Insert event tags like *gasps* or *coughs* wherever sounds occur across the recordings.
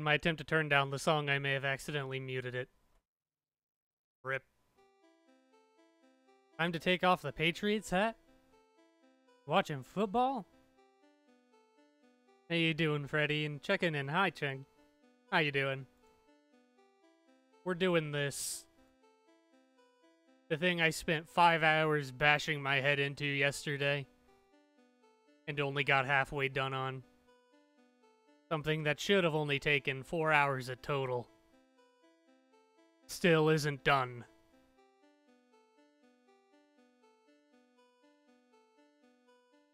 In my attempt to turn down the song, I may have accidentally muted it. Rip. Time to take off the Patriots hat? Watching football? How you doing, Freddy? And checking in. Hi, Cheng. How you doing? We're doing this. The thing I spent five hours bashing my head into yesterday. And only got halfway done on. Something that should have only taken four hours a total. Still isn't done.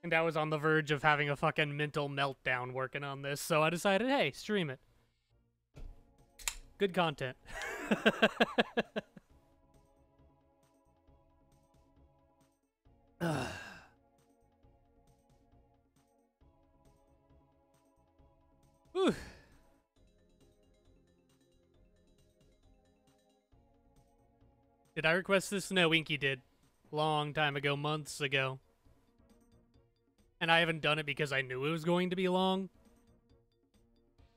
And I was on the verge of having a fucking mental meltdown working on this, so I decided, hey, stream it. Good content. *laughs* *sighs* *sighs* *sighs* Whew. Did I request this? No, Winky did. Long time ago, months ago. And I haven't done it because I knew it was going to be long.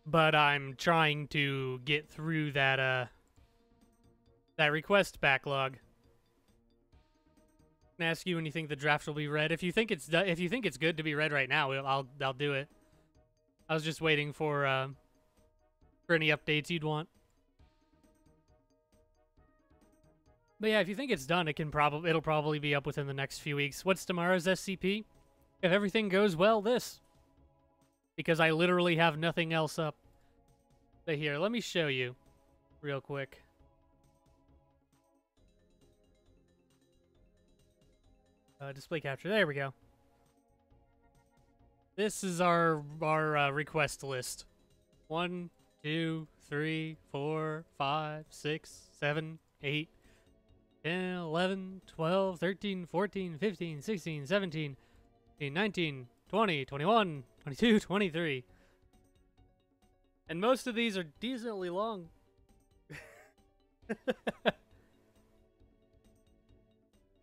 But I'm trying to get through that, uh... That request backlog. Ask you when you think the draft will be read. If you think it's if you think it's good to be read right now, I'll I'll do it. I was just waiting for uh, for any updates you'd want. But yeah, if you think it's done, it can probably it'll probably be up within the next few weeks. What's tomorrow's SCP? If everything goes well, this. Because I literally have nothing else up. But here, let me show you real quick. Uh, display capture. There we go. This is our our uh, request list. One, two, three, four, five, six, seven, eight, 10, 11, 12, 13, 14, 15, 16, 17, 18, 19, 20, 21, 22, *laughs* 23. And most of these are decently long. *laughs*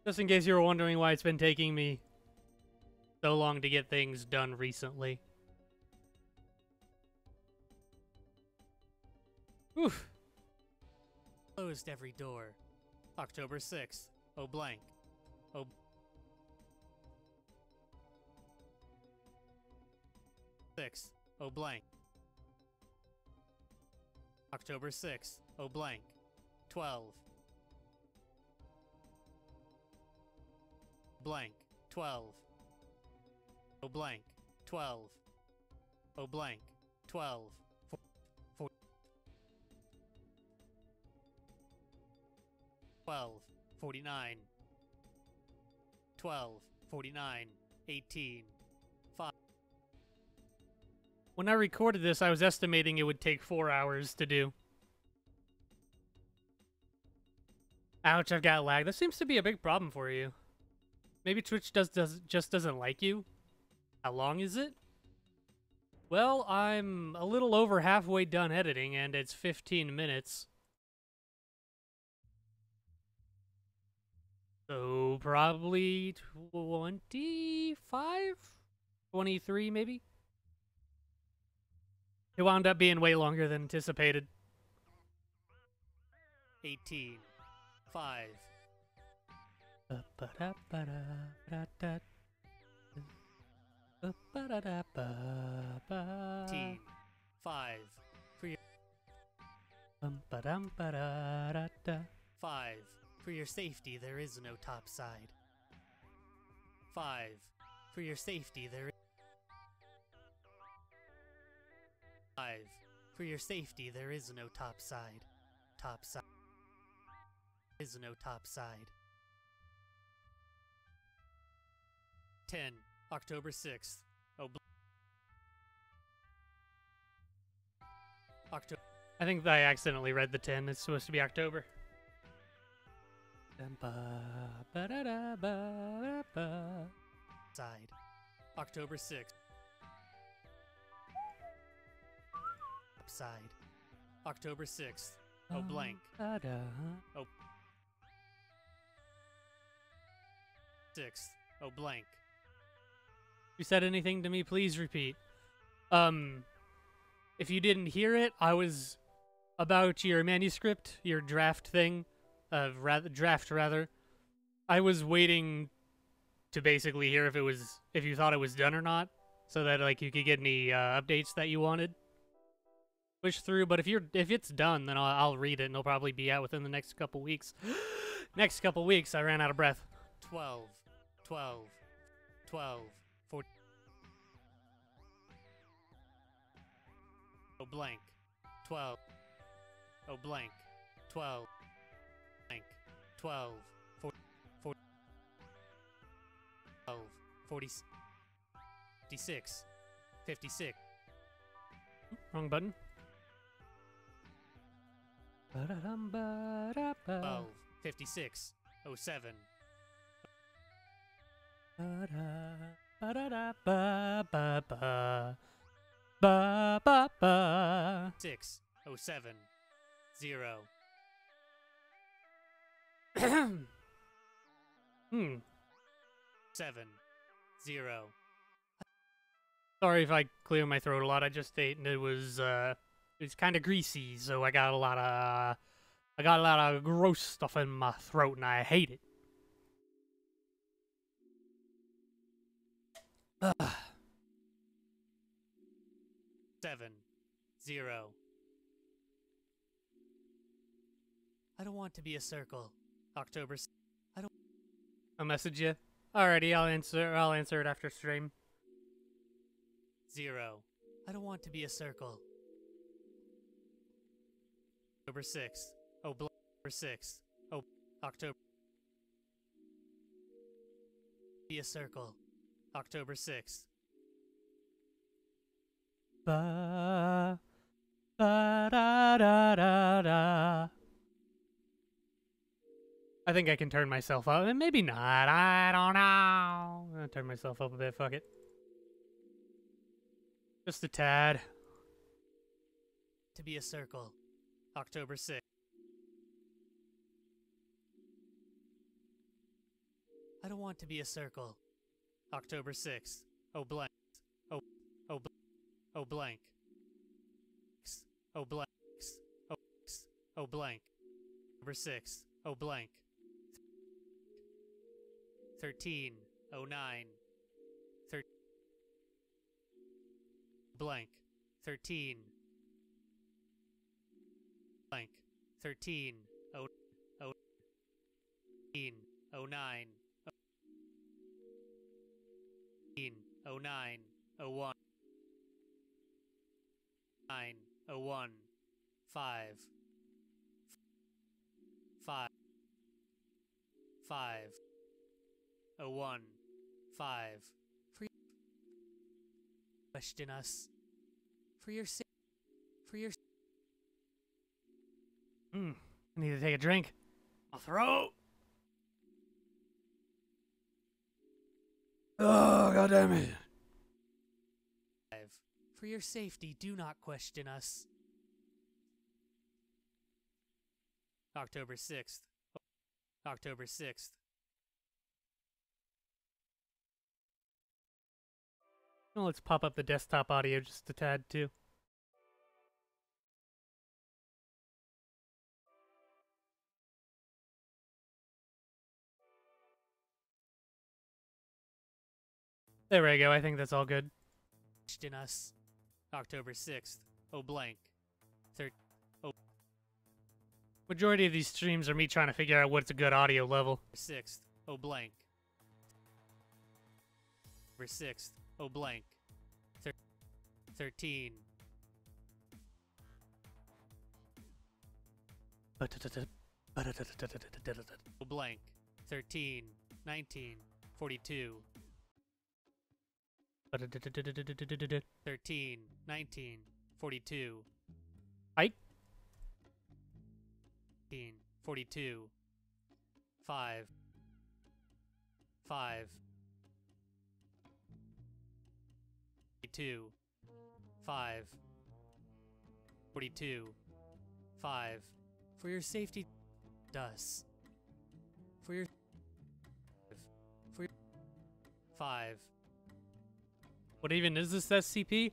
Just in case you were wondering why it's been taking me so long to get things done recently. Oof. Closed every door. October 6th. Oh blank. Oh. Six. Oh blank. October 6th. Oh blank. 12. Blank. 12. O blank, 12. O blank, 12. 4, 12, 49. 12, 49, 18, 5. When I recorded this, I was estimating it would take four hours to do. Ouch, I've got lag. That seems to be a big problem for you. Maybe Twitch does, does just doesn't like you? How long is it? Well, I'm a little over halfway done editing, and it's 15 minutes. So, probably 25? 23, maybe? It wound up being way longer than anticipated. 18. 5. Team. Five. For your Five. For your safety, there is no top side. Five. For your safety, there is Five. For your safety, there is no top side. Top side. There is no top side. 10. October 6th. Oh, October. I think I accidentally read the 10. It's supposed to be October. Side. October 6th. Upside. October 6th. Oh, blank. Oh. 6th. Oh, blank you said anything to me, please repeat. Um, if you didn't hear it, I was about your manuscript, your draft thing, uh, rather draft rather. I was waiting to basically hear if it was if you thought it was done or not, so that like you could get any uh, updates that you wanted. Push through, but if you're if it's done, then I'll, I'll read it, and it'll probably be out within the next couple weeks. *gasps* next couple weeks, I ran out of breath. 12, 12, 12, Oh, blank. 12. Oh, blank. 12. Blank. 12. 40. 40 12. 40. 56. 56. Wrong button. 12. 56. 07. Ba-da-ba-ba-ba. Ba ba ba. Six oh seven zero. *coughs* hmm. Seven zero. Sorry if I clear my throat a lot. I just ate and it was uh, it's kind of greasy, so I got a lot of I got a lot of gross stuff in my throat, and I hate it. Ugh. *sighs* seven, zero. I don't want to be a circle. October. I don't. I'll message you. Alrighty, I'll answer. I'll answer it after stream. Zero. I don't want to be a circle. October sixth. Oh, bl- October sixth. Oh, October. Be a circle. October sixth. Ba ba da da da da. I think I can turn myself up. And maybe not. I don't know. I'll turn myself up a bit. Fuck it. Just a tad. To be a circle. October 6th. I don't want to be a circle. October 6th. Oh blank. Oh oh bl- oh blank. X. Oh blank. X. Oh X. oh blank. number 6th. Oh blank. 13 09 thir- blank 13 blank 13 oh oh 13 09 13 09 01 9 01 5 5 5 Oh one, five. For your question us. For your sa- for your. Hmm. I need to take a drink. My throat. Oh god damn it. For your safety, do not question us. October sixth. October sixth. Well, let's pop up the desktop audio just a tad too. There we go. I think that's all good. In us, October sixth. Oh blank. Third. Oh. Majority of these streams are me trying to figure out what's a good audio level. Sixth. Oh blank. October sixth. Oh blank. Thir- Thirteen. Oh blank. Thirteen. Nineteen. Forty-two. Thirteen. Nineteen. Forty-two. Ike. Fifteen. Forty-two. Five. Five. 42 5 42 5 for your safety does for your for your 5 what even is this SCP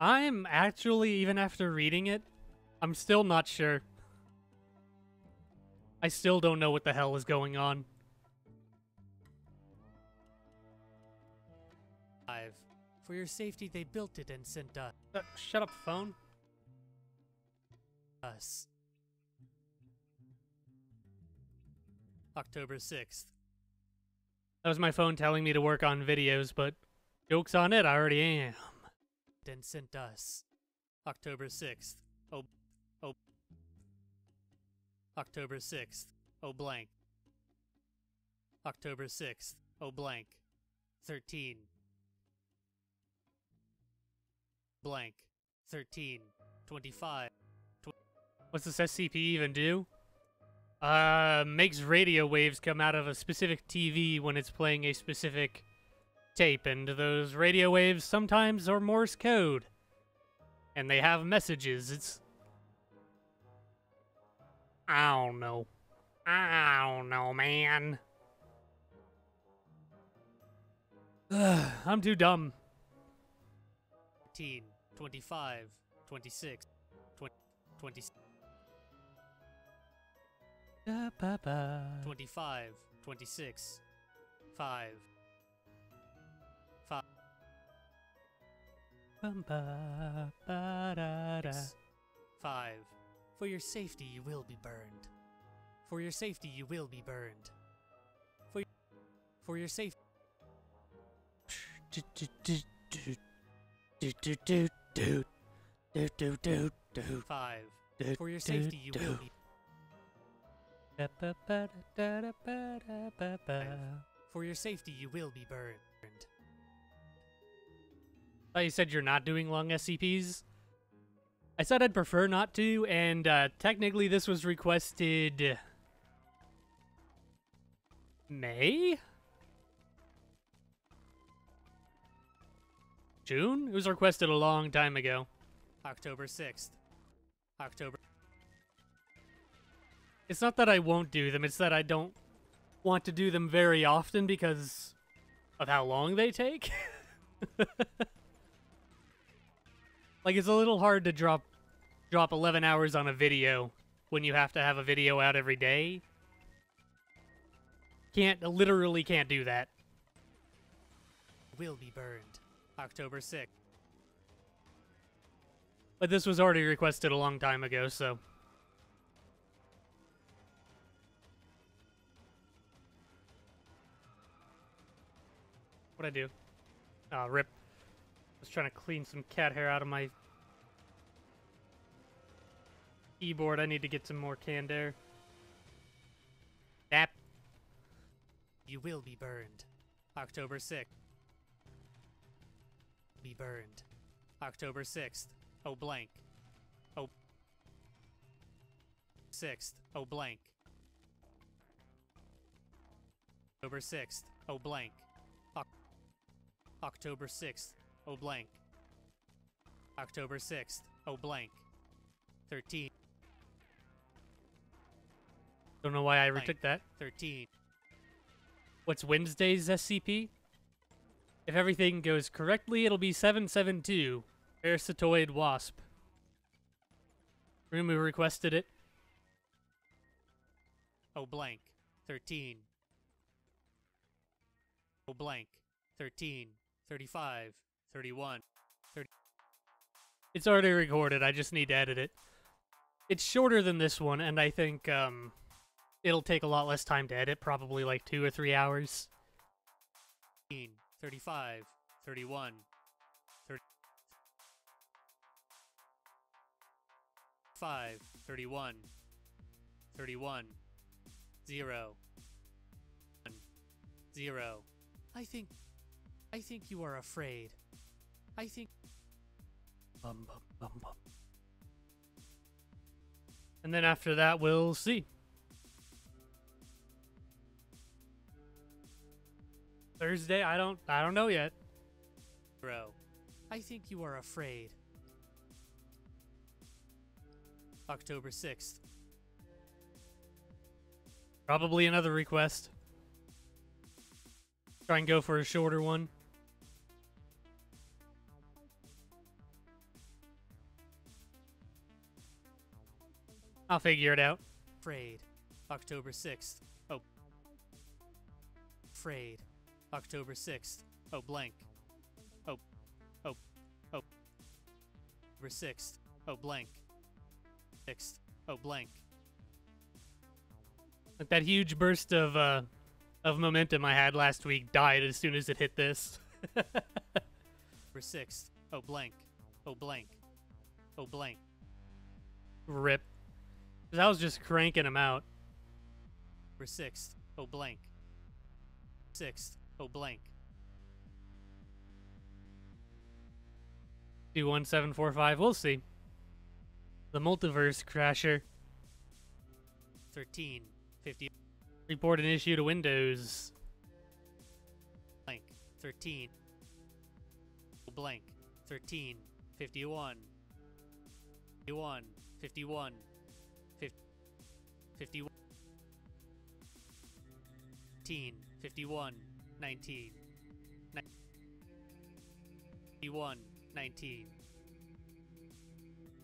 I'm actually, even after reading it, I'm still not sure. I still don't know what the hell is going on. Five. For your safety, they built it and sent us. Uh, shut up, phone. us. October 6th. That was my phone telling me to work on videos, but joke's on it, I already am. Then sent us. October 6th. Oh, oh. October 6th. Oh blank. October 6th. Oh blank. 13. Blank. 13. 25. What's this SCP even do? Uh, makes radio waves come out of a specific TV when it's playing a specific tape, and those radio waves sometimes are Morse code. And they have messages. It's. I don't know. I don't know, man. *sighs* I'm too dumb. 15, 25, 26, 20, 20, Ba, ba, ba. 25, 26, 5, 5, Bum, ba, ba, da, da. 5. For your safety, you will be burned. For your safety, you will be burned. For, for your safety. 5. For your safety, you will be. For your safety, you will be burned. Oh, you said you're not doing long SCPs? I said I'd prefer not to, and uh, technically this was requested... May? June? It was requested a long time ago. October 6th. October. It's not that I won't do them, it's that I don't want to do them very often because of how long they take. *laughs* like it's a little hard to drop drop 11 hours on a video when you have to have a video out every day. Can't literally can't do that. Will be burned. October 6th. But this was already requested a long time ago, so What'd I do? Ah, rip. I was trying to clean some cat hair out of my keyboard. I need to get some more canned air. That You will be burned. October 6th. Be burned. October 6th. Oh blank. Oh. 6th. Oh blank. October 6th. Oh blank. Oc- October 6th. Oh blank. October 6th. Oh blank. 13. Don't know why I Blank. retook that. 13. What's Wednesday's SCP? If everything goes correctly, it'll be 772. Parasitoid Wasp. Rumu requested it. Oh blank. 13. Oh blank. 13. 35. 31. 30. It's already recorded, I just need to edit it. It's shorter than this one, and I think, um, it'll take a lot less time to edit, probably like two or three hours. 15, 35, 31, 30, 5, 31, 31, 0, 1, 0. I think, I think you are afraid. I think, bum, bum, bum. And then after that, we'll see. Thursday, I don't I don't know yet. Bro, I think you are afraid. October 6th. Probably another request. Try and go for a shorter one. I'll figure it out. Afraid. October 6th. Oh. afraid. October 6th. Oh, blank. Oh. Oh. Oh. October 6th. Oh, blank. 6th. Oh, blank. Like that huge burst of uh of momentum I had last week died as soon as it hit this. *laughs* October 6th. Oh, blank. Oh, blank. Oh, blank. Rip. 'Cause I was just cranking them out. October 6th. Oh, blank. 6th. Oh, blank. Two one seven four five. We'll see. The multiverse crasher 13. 50. report an issue to Windows. blank 13 blank 13 51 51 51 fif- 51 15 51 19 ni- 51 19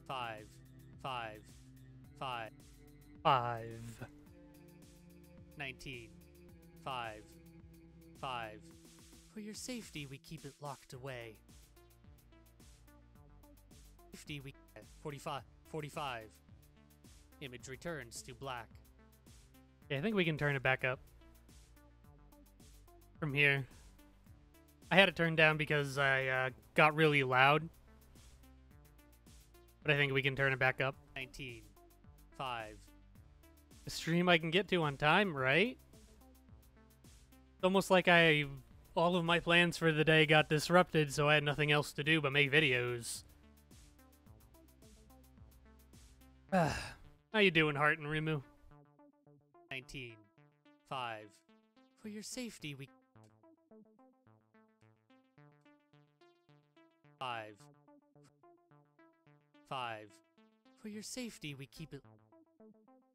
5 5 5 Five. 19 5 5 For your safety we keep it locked away. Safety we 45 45 Image returns to black. Yeah, I think we can turn it back up from here. I had it turned down because I uh, got really loud, but I think we can turn it back up. 19 5 A stream I can get to on time, right? It's almost like I all of my plans for the day got disrupted, so I had nothing else to do but make videos. *sighs* How you doing, Heart and Rimu? 19 5 For your safety we 5 5 For your safety we keep it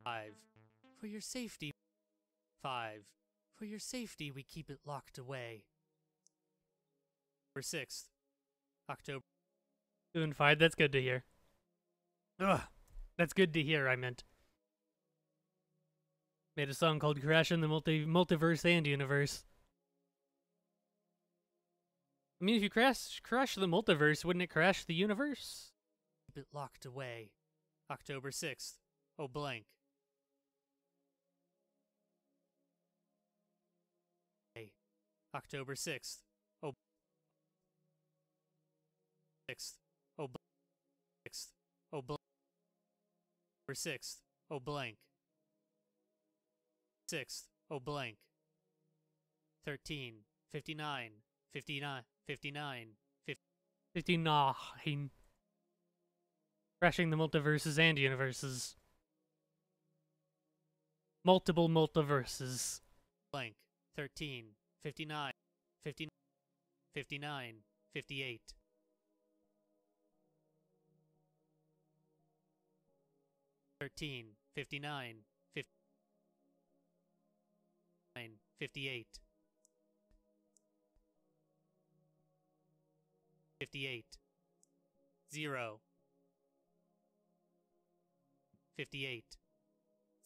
5 For your safety 5 For your safety we keep it locked away. October 6th. October Doing fine. That's good to hear. Ugh. That's good to hear, I meant. Made a song called Crash in the Multi Multiverse and Universe. I mean, if you crash crash the multiverse, wouldn't it crash the universe? keep it locked away. October 6th. Oh blank. October 6th. Oh 6th. Oh bl- 6th. Oh blank. October 6th. Oh blank. 6th. Oh blank. 13. 59. 59. 59. 59. Crashing the multiverses and universes. Multiple multiverses. blank. 13 59 59 59 58 13 59 59 58 58 0 58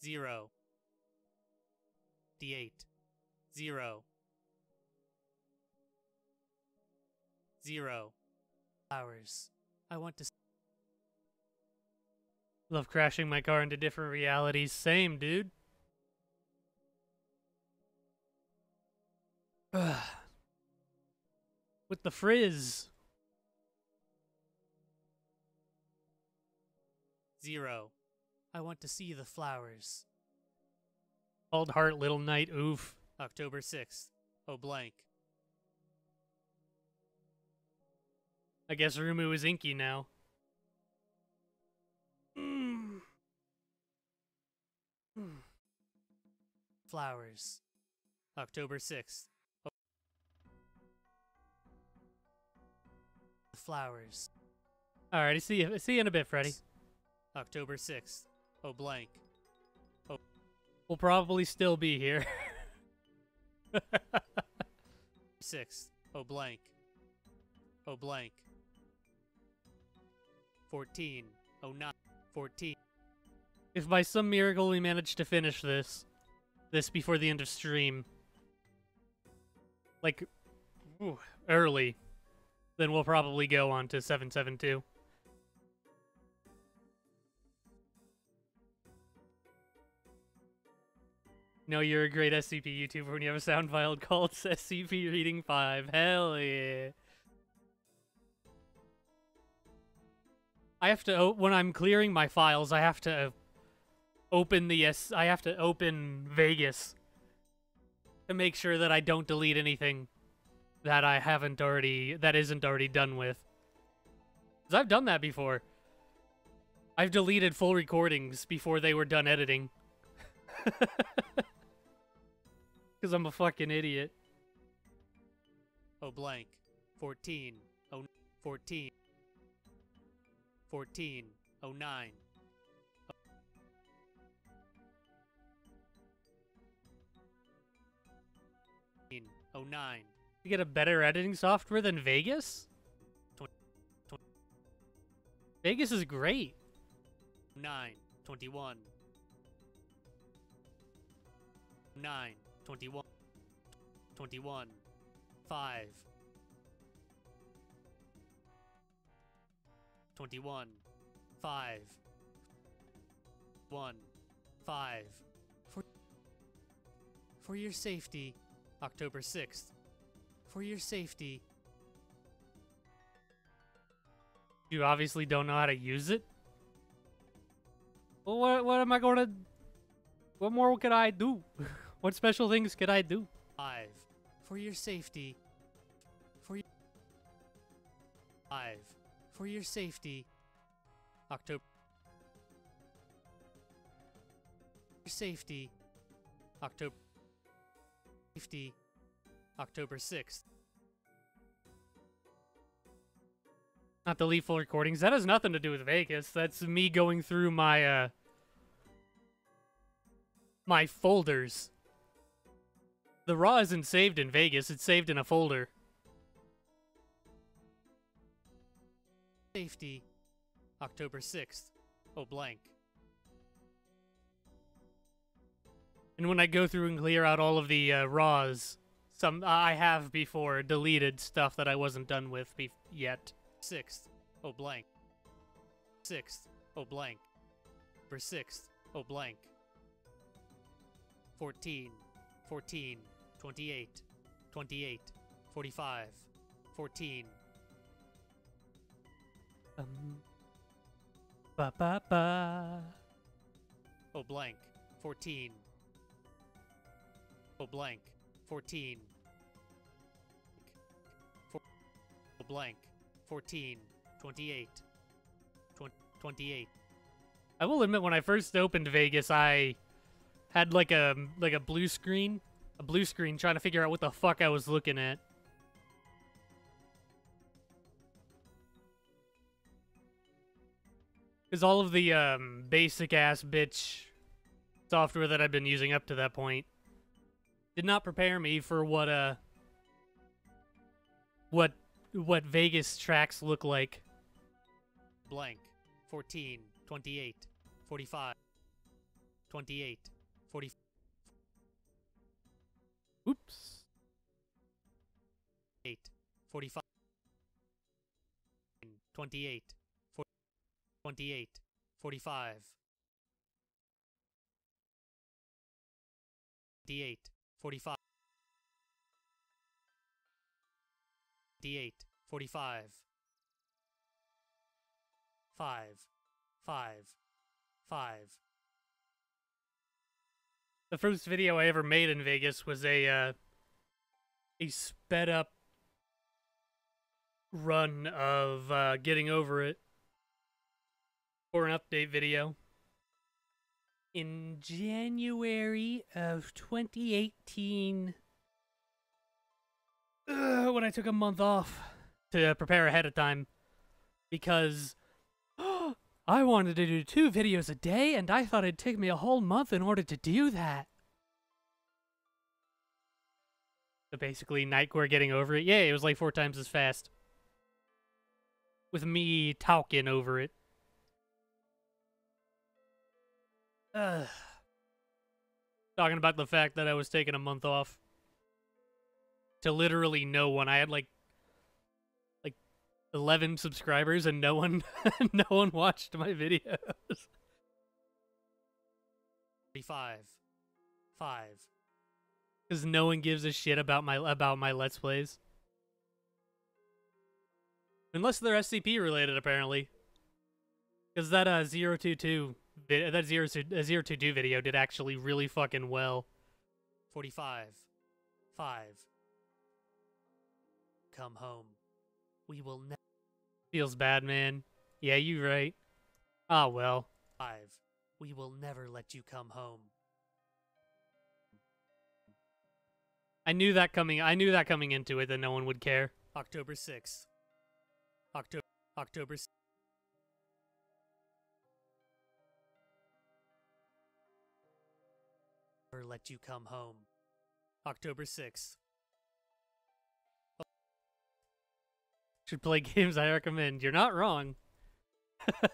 0 58 0 0 hours i want to Love crashing my car into different realities. Same, dude. Ugh. *sighs* With the frizz. 0 i want to see the flowers Bald heart, little knight, oof. october 6th oh blank I guess Rumu is inky now. Mm. *sighs* Mm. flowers october 6th oh. flowers Alrighty, see you, see you in a bit, Freddy. October 6th oh blank. Oh. We'll probably still be here. *laughs* 6th oh blank. Oh blank. 14 oh 9 14 If by some miracle we manage to finish this, this before the end of stream, like, ooh, early, then we'll probably go on to 772. No, you're a great SCP YouTuber when you have a sound file called *laughs* SCP Reading 5. Hell yeah. I have to, when I'm clearing my files, I have to open the, S I have to open Vegas to make sure that I don't delete anything that I haven't already, that isn't already done with. Because I've done that before. I've deleted full recordings before they were done editing. *laughs* Because I'm a fucking idiot. Oh blank. 14. Oh 14. 14. Oh 9. Oh 09. You get a better editing software than Vegas? Vegas is great. 9. 21. 9. 21. 21. 5. 21. 5. 1. 5. For, for your safety, October 6th. For your safety. You obviously don't know how to use it? Well, what, what am I going to... What more could I do? *laughs* what special things could I do? 5. For your safety. For your... 5. For your safety. October... Safety. October... Safety. October 6th. Not the lethal recordings. That has nothing to do with Vegas. That's me going through my, uh... My folders. The RAW isn't saved in Vegas. It's saved in a folder. Safety. October 6th. Oh, blank. And when I go through and clear out all of the uh, RAWs, some I have before deleted stuff that I wasn't done with yet. Sixth. Oh blank. Sixth. Oh blank. For sixth. Oh blank. 14. 14. 28. 28. 45. 14. Um, ba ba ba. Oh blank. 14. Oh blank. 14. Four, oh blank. 14. 28. 28. I will admit, when I first opened Vegas, I had like a like a blue screen, a blue screen, trying to figure out what the fuck I was looking at. Because all of the um, basic ass bitch software that I've been using up to that point did not prepare me for what uh what what Vegas tracks look like. Blank. 14, 28, 45, 28, 40. Oops. 8, 45, 28, 40, 28, 45, 28, 45, 28, 45, 5, 5, 5. The first video I ever made in Vegas was a uh, a sped up run of uh, getting over it for an update video. In January of 2018 uh, when I took a month off to prepare ahead of time because *gasps* I wanted to do two videos a day and I thought it'd take me a whole month in order to do that. So basically, Nightcore getting over it. Yeah, it was like four times as fast. With me talking over it. Uh, talking about the fact that I was taking a month off to literally no one. I had like 11 subscribers and no one *laughs* no one watched my videos. 45. 5. Cuz no one gives a shit about my about my let's plays. Unless they're SCP related apparently. Cuz that uh 022 vi- that 0 uh, 022 video did actually really fucking well. 45. 5. Come home. We will never. Feels bad, man. Yeah, you right. Ah, well. 5. We will never let you come home. I knew that coming I knew that coming into it that no one would care. October 6th. October October s- Never let you come home. October 6th. Should play *laughs* games I recommend. You're not wrong. *laughs*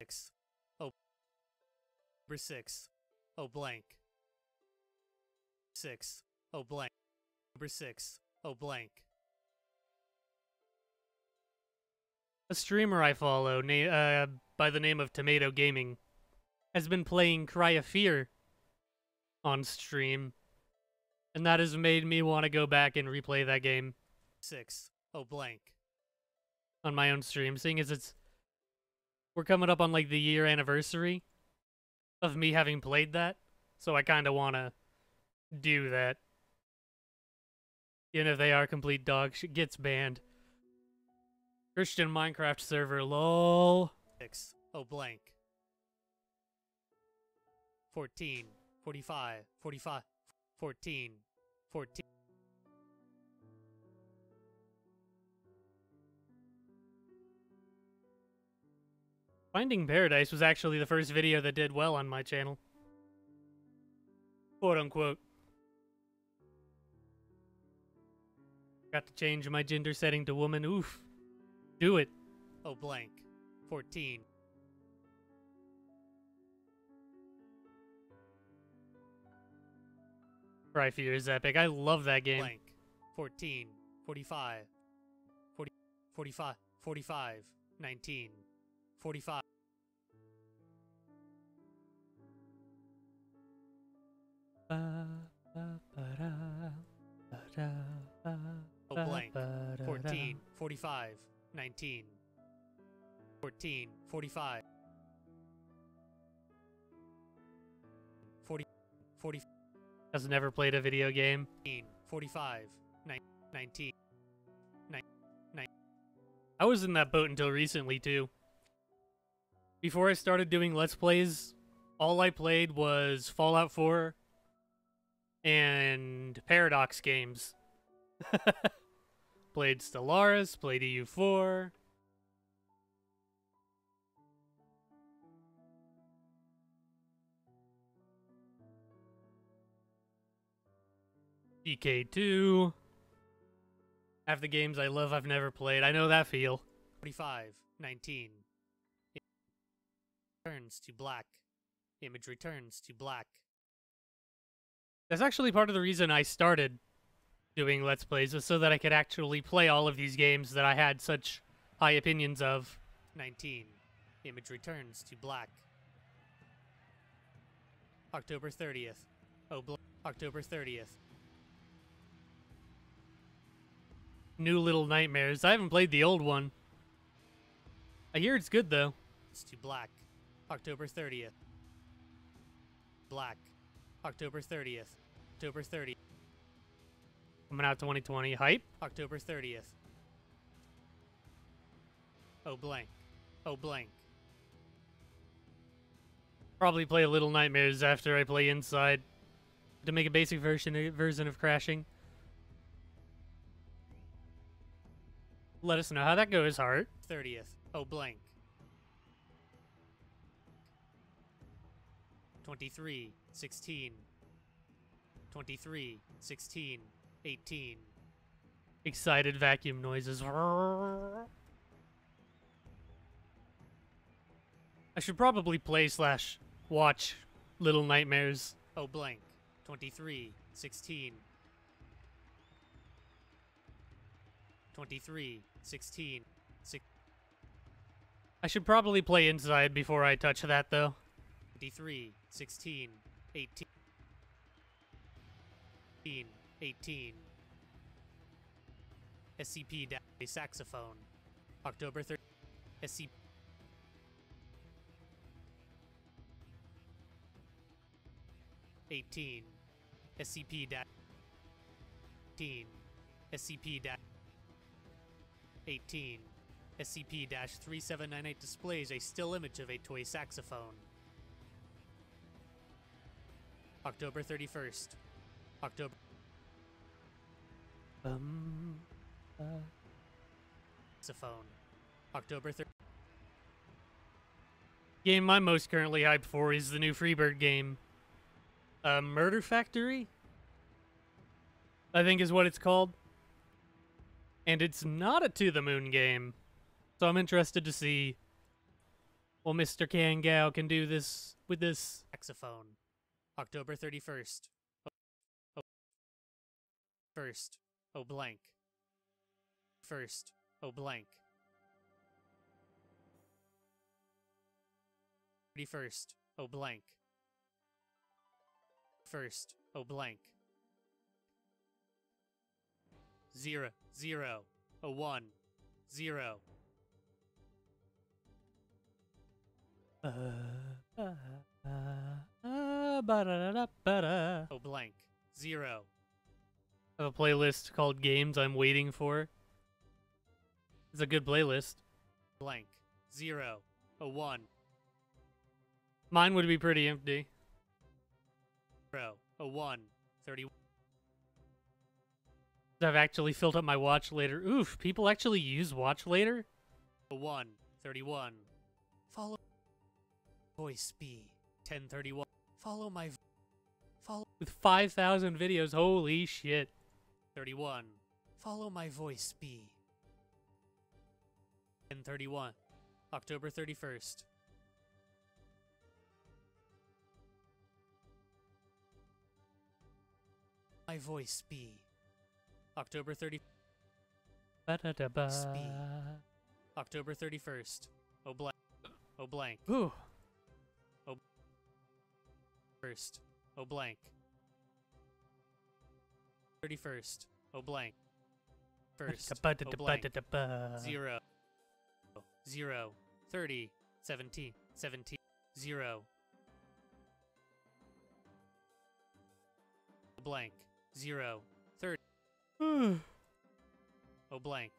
Six. Oh. Number six. Oh blank. Six. Oh blank. Number six. Oh blank. A streamer I follow, uh, by the name of Tomato Gaming, has been playing Cry of Fear on stream, and that has made me want to go back and replay that game Six. Oh blank. on my own stream, seeing as it's we're coming up on like the year anniversary of me having played that, so I kind of want to do that. Even if they are complete dog shit, gets banned. Christian Minecraft server, lol. Six. Oh blank. Fourteen. Forty-five. Forty-five. 14, 14. Finding Paradise was actually the first video that did well on my channel. Quote unquote. Got to change my gender setting to woman. Oof. Do it. Oh, blank. 14. Right Fear is epic. I love that game. Blank. 14, 45, 40, 45, 45, 19, 45. Oh, blank. 14, 45, 19, 14, 45, 40, 45. Has never played a video game. 45, nine- 19, I was in that boat until recently too. Before I started doing Let's Plays, all I played was Fallout 4 and Paradox games. *laughs* played Stellaris, played EU4. CK2. Half the games I love I've never played. I know that feel. 45, 19. It turns to black. Image returns to black. That's actually part of the reason I started doing Let's Plays, was so that I could actually play all of these games that I had such high opinions of. 19. Image returns to black. October 30th. Oh, October 30th. New Little Nightmares. I haven't played the old one. I hear it's good though. It's too black. October 30th. Black. October 30th. October 30th. Coming out 2020. Hype? October 30th. Oh blank. Oh blank. Probably play a Little Nightmares after I play Inside to make a basic version version of Crashing. Let us know how that goes, Heart. 30th. Oh blank. 23, 16. 23, 16, 18. Excited vacuum noises. I should probably play slash watch Little Nightmares. Oh blank. 23, 16. 23, 16, 6, I should probably play Inside before I touch that, though. 23, 16, 18, 18. SCP da- a saxophone. October 3rd. SCP. Eighteen. SCP. Eighteen. SCP dash. Eighteen. SCP 3798 displays a still image of a toy saxophone. October thirty first. October. Um, uh, Saxophone. October 3rd. game I'm most currently hyped for is the new Freebird game. Uh, Murder Factory? I think is what it's called. And it's not a To the Moon game. So I'm interested to see well Mr. Kan Gao can do this with this. Saxophone. October 31st. Oh, oh. First. Oh blank. First. Oh blank. 31st. Oh blank. First. Oh blank. Zero. Zero. a one, zero. Uh, uh, uh, uh. Oh blank. Zero. I have a playlist called Games I'm Waiting For. It's a good playlist. Blank. Zero. Oh one. Mine would be pretty empty. Zero. Oh one. Thirty. I've actually filled up my watch later. Oof, people actually use watch later? Oh one. Thirty-one. Follow. Voice B. Ten thirty-one. Follow my. Follow. With 5,000 videos, holy shit. 31. Follow my voice B. 1031. October 31st. My voice B. October 30. October 31st. Oh blank. Oh blank. Ooh. Oh. First. Oh blank. 31st. Oh blank. First. Oh blank. Zero. Zero. 30. 17. 17. Zero. Blank. Zero. 30. Hmm. Oh, blank.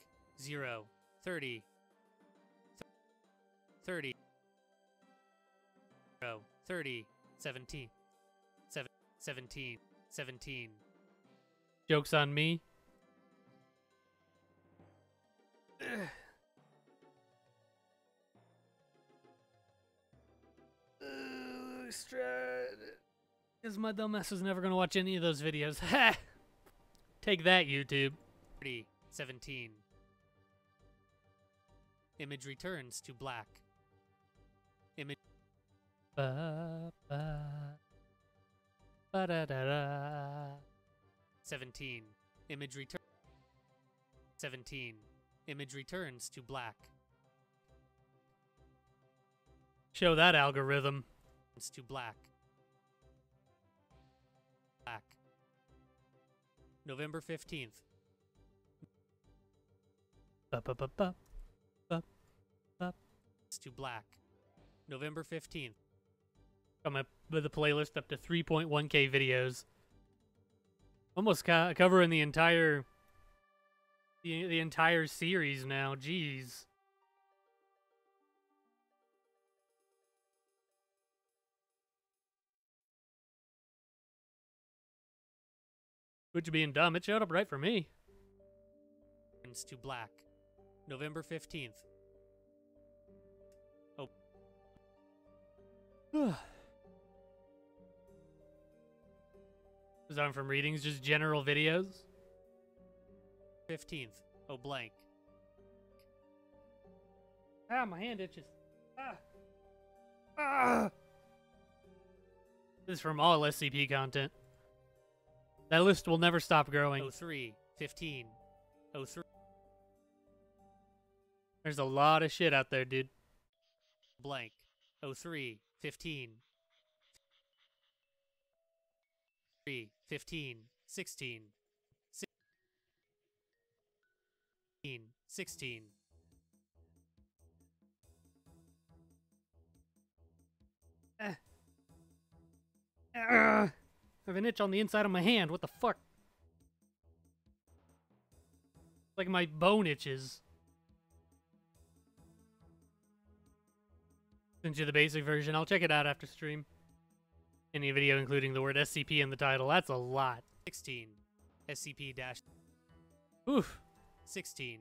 Zero. Thirty. Thirty. Zero. Thirty. Seventeen. Seven. Seventeen. Seventeen. Joke's on me. Ugh. Strad. Because my dumbass was never going to watch any of those videos. *laughs* Take that, YouTube. 17. Image returns to black. Image Ba, ba, ba-da-da-da. 17. Image return 17. Image returns to black. Show that algorithm. It's to. Black. November 15th. Ba, ba, ba, ba. It's to black. November 15th. Come up with a playlist up to 3.1k videos. Almost co- covering the entire the, the entire series now. Jeez. Quit you being dumb. It showed up right for me. Turns to black. November 15th. Oh. *sighs* Is that from readings? Just general videos? 15th. Oh blank. Ah, my hand itches. Ah. Ah! This is from all SCP content. That list will never stop growing. 03, 15, 03, There's a lot of shit out there, dude. blank, 03, 15, 3, 15, 16, 16, 16, Ah! I have an itch on the inside of my hand. What the fuck? Like my bone itches. Send you the basic version. I'll check it out after stream. Any video including the word SCP in the title. That's a lot. 16, SCP dash Oof. 16,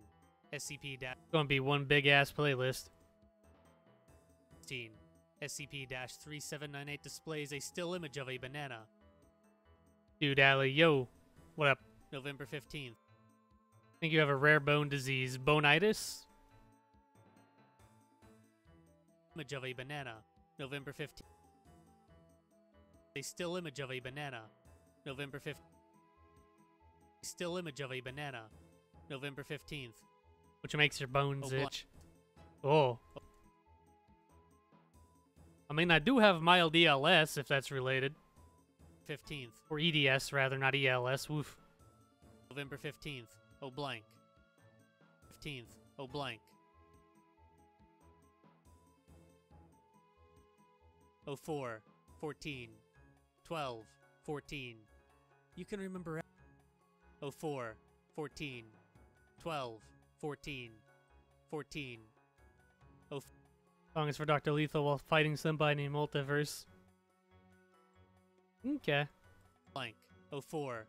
SCP dash Gonna be one big ass playlist. 16, SCP dash 3798 displays a still image of a banana. Dude, Alley, yo. What up? November 15th, I think you have a rare bone disease. Bonitis? image of a banana. November 15th. A still image of a banana. November 15th. Still image of a banana. November 15th. Which makes your bones Oh, itch. Oh. I mean, I do have mild ELS, if that's related. 15th. Or EDS, rather, not ELS. Woof. November 15th. Oh blank. 15th. Oh blank. Oh 04, 14, 12, 14. You can remember. Oh 04, 14, 12, 14, 14. Song is for Dr. Lethal while fighting somebody in multiverse. Okay. blank. Oh 04.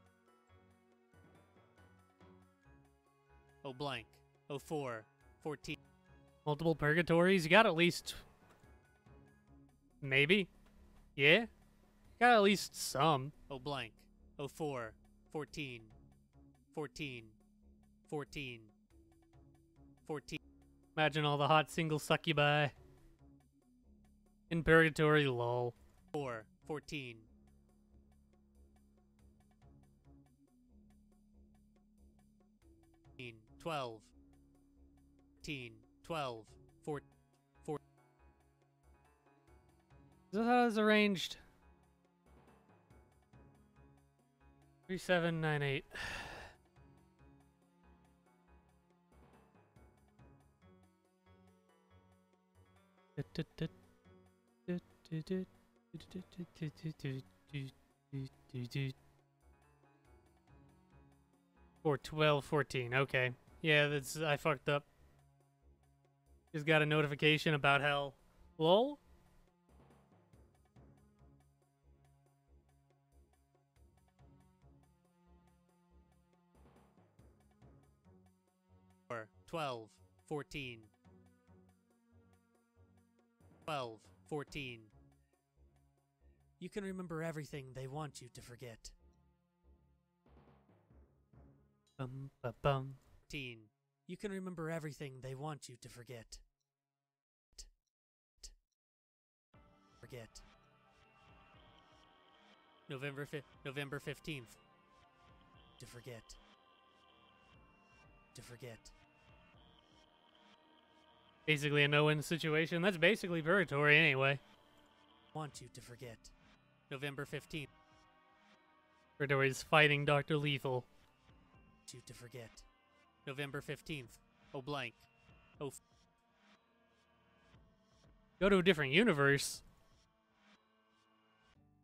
Oh blank. Oh four. 14. Multiple purgatories? You got at least. Maybe? Yeah? Got at least some. Oh blank. Oh four. 04, 14, 14, 14, 14. Imagine all the hot single succubi. In purgatory, lol. 4, 14. 12, 15, 12, 4, Is that how it's arranged? 3798. Or 12, 14. Okay. Yeah, that's I fucked up. Just got a notification about hell. Lol? four, 12, 14. 12, 14. You can remember everything they want you to forget. Bum, ba, bum. 14. You can remember everything they want you to forget. Forget. November fi- November 15th. To forget. To forget. Basically a no-win situation. That's basically purgatory anyway. Want you to forget. November 15th. Purgatory's fighting Dr. Lethal. you to forget. November 15th. Oh blank. Oh f- Go to a different universe.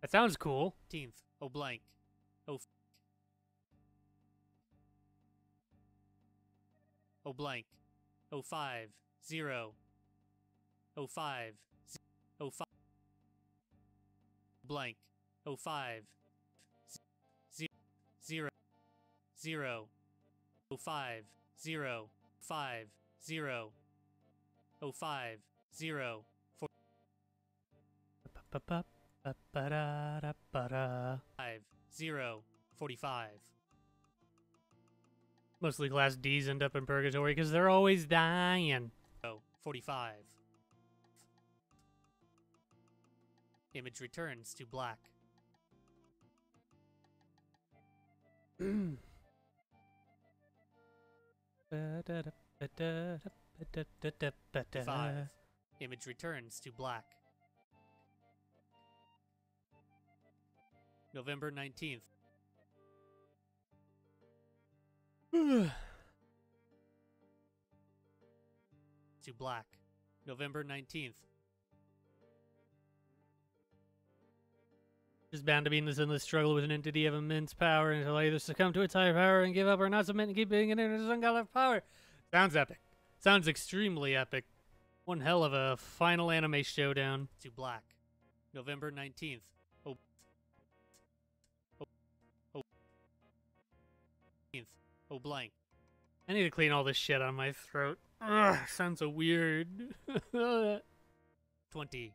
That sounds cool. 15th. Oh blank. Oh f- Oh blank. Oh five. Zero. Oh five. Z- oh five. Blank. Oh five. Z- zero. Zero. Oh five. Zero. Five. Zero. Oh five. Zero. Ba-ba-ba, ba-ba-da-da-ba-da. Five. Zero. Forty-five. Mostly class D's end up in purgatory because they're always dying. Oh, 45. Image returns to black. Five. Image returns to black. November 19th. *sighs* to black. November 19th. Is bound to be in this endless struggle with an entity of immense power until I either succumb to its higher power and give up or not submit and keep being an its ungodly power. Sounds epic. Sounds extremely epic. One hell of a final anime showdown. To black. November 19th. Oh. Oh. Oh. Oh blank. I need to clean all this shit on my throat. Ugh, sounds so weird. *laughs* 20.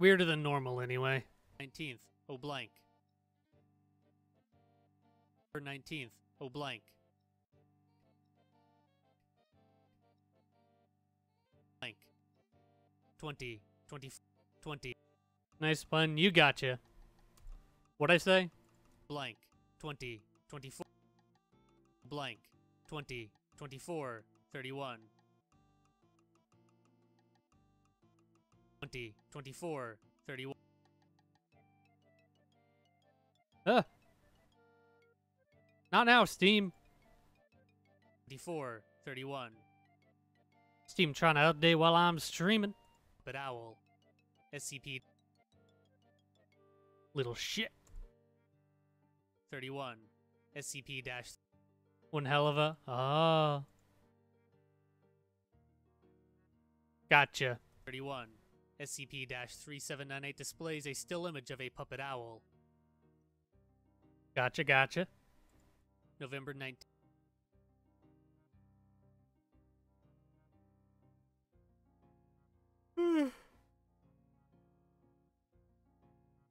20. Weirder than normal, anyway. 19th. Oh blank. November 19th. Oh blank. Blank. 20. 20. 20. Nice pun. You gotcha. What'd I say? Blank. 20. 24. Blank. 20. 24. 31. 20. 24. 31. Ugh. Not now, Steam. 24. 31. Steam trying to update while I'm streaming. But owl. SCP Little shit. 31. SCP dash One hell of a. Oh. Gotcha. 31. SCP 3798 displays a still image of a puppet owl. Gotcha, gotcha. November 19th.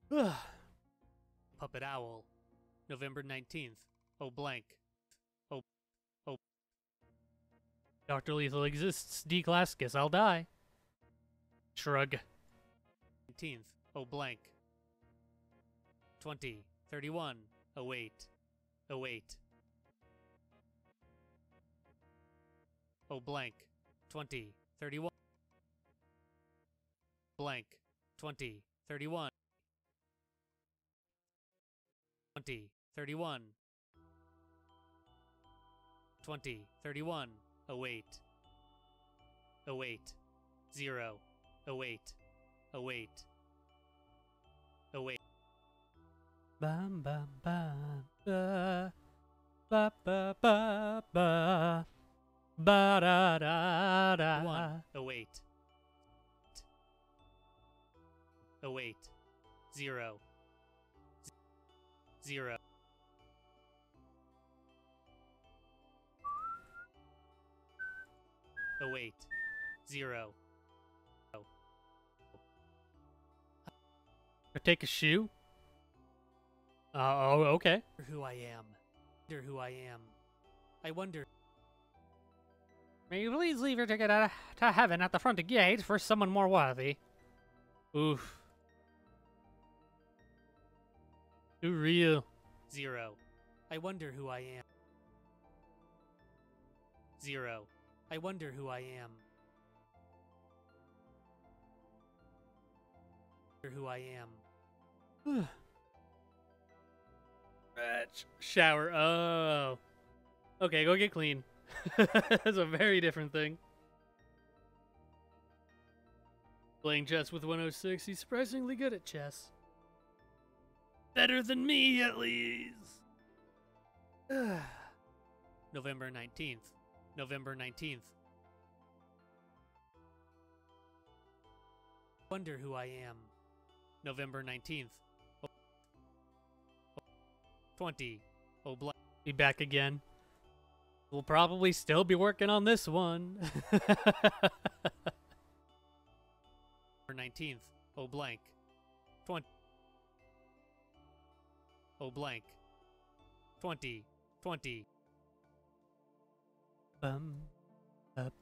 *sighs* Puppet Owl. November 19th. Oh blank. Oh. Oh. Dr. Lethal exists. D class, guess I'll die. Shrug. 19th. Oh blank. 20. 31. Await. Await. Oh, oh blank. 20. 31. Blank. 20. 31. 20. 31. 20. 31. Await. Await. 0. Await. Await. Await. Bam bam bam ba ba ba ba ba ba da da da. 1. Await. Await. 0. 0. Await. 0. Or take a shoe. Uh, oh, okay. Who I am. Wonder who I am. I wonder. May you please leave your ticket uh, to heaven at the front gate for someone more worthy. Oof. Too real. 0. I wonder who I am. 0. I wonder who I am. Who I am. *sighs* Sh- Shower. Oh. Okay, go get clean. *laughs* That's a very different thing. Playing chess with 106, he's surprisingly good at chess. Better than me, at least. *sighs* November 19th. November 19th. Wonder who I am. November 19th. Oh. 20. Oh, bla- Be back again. We'll probably still be working on this one. *laughs* November 19th. Oh, blank. 20. Oh, blank. 20. 20. Bum,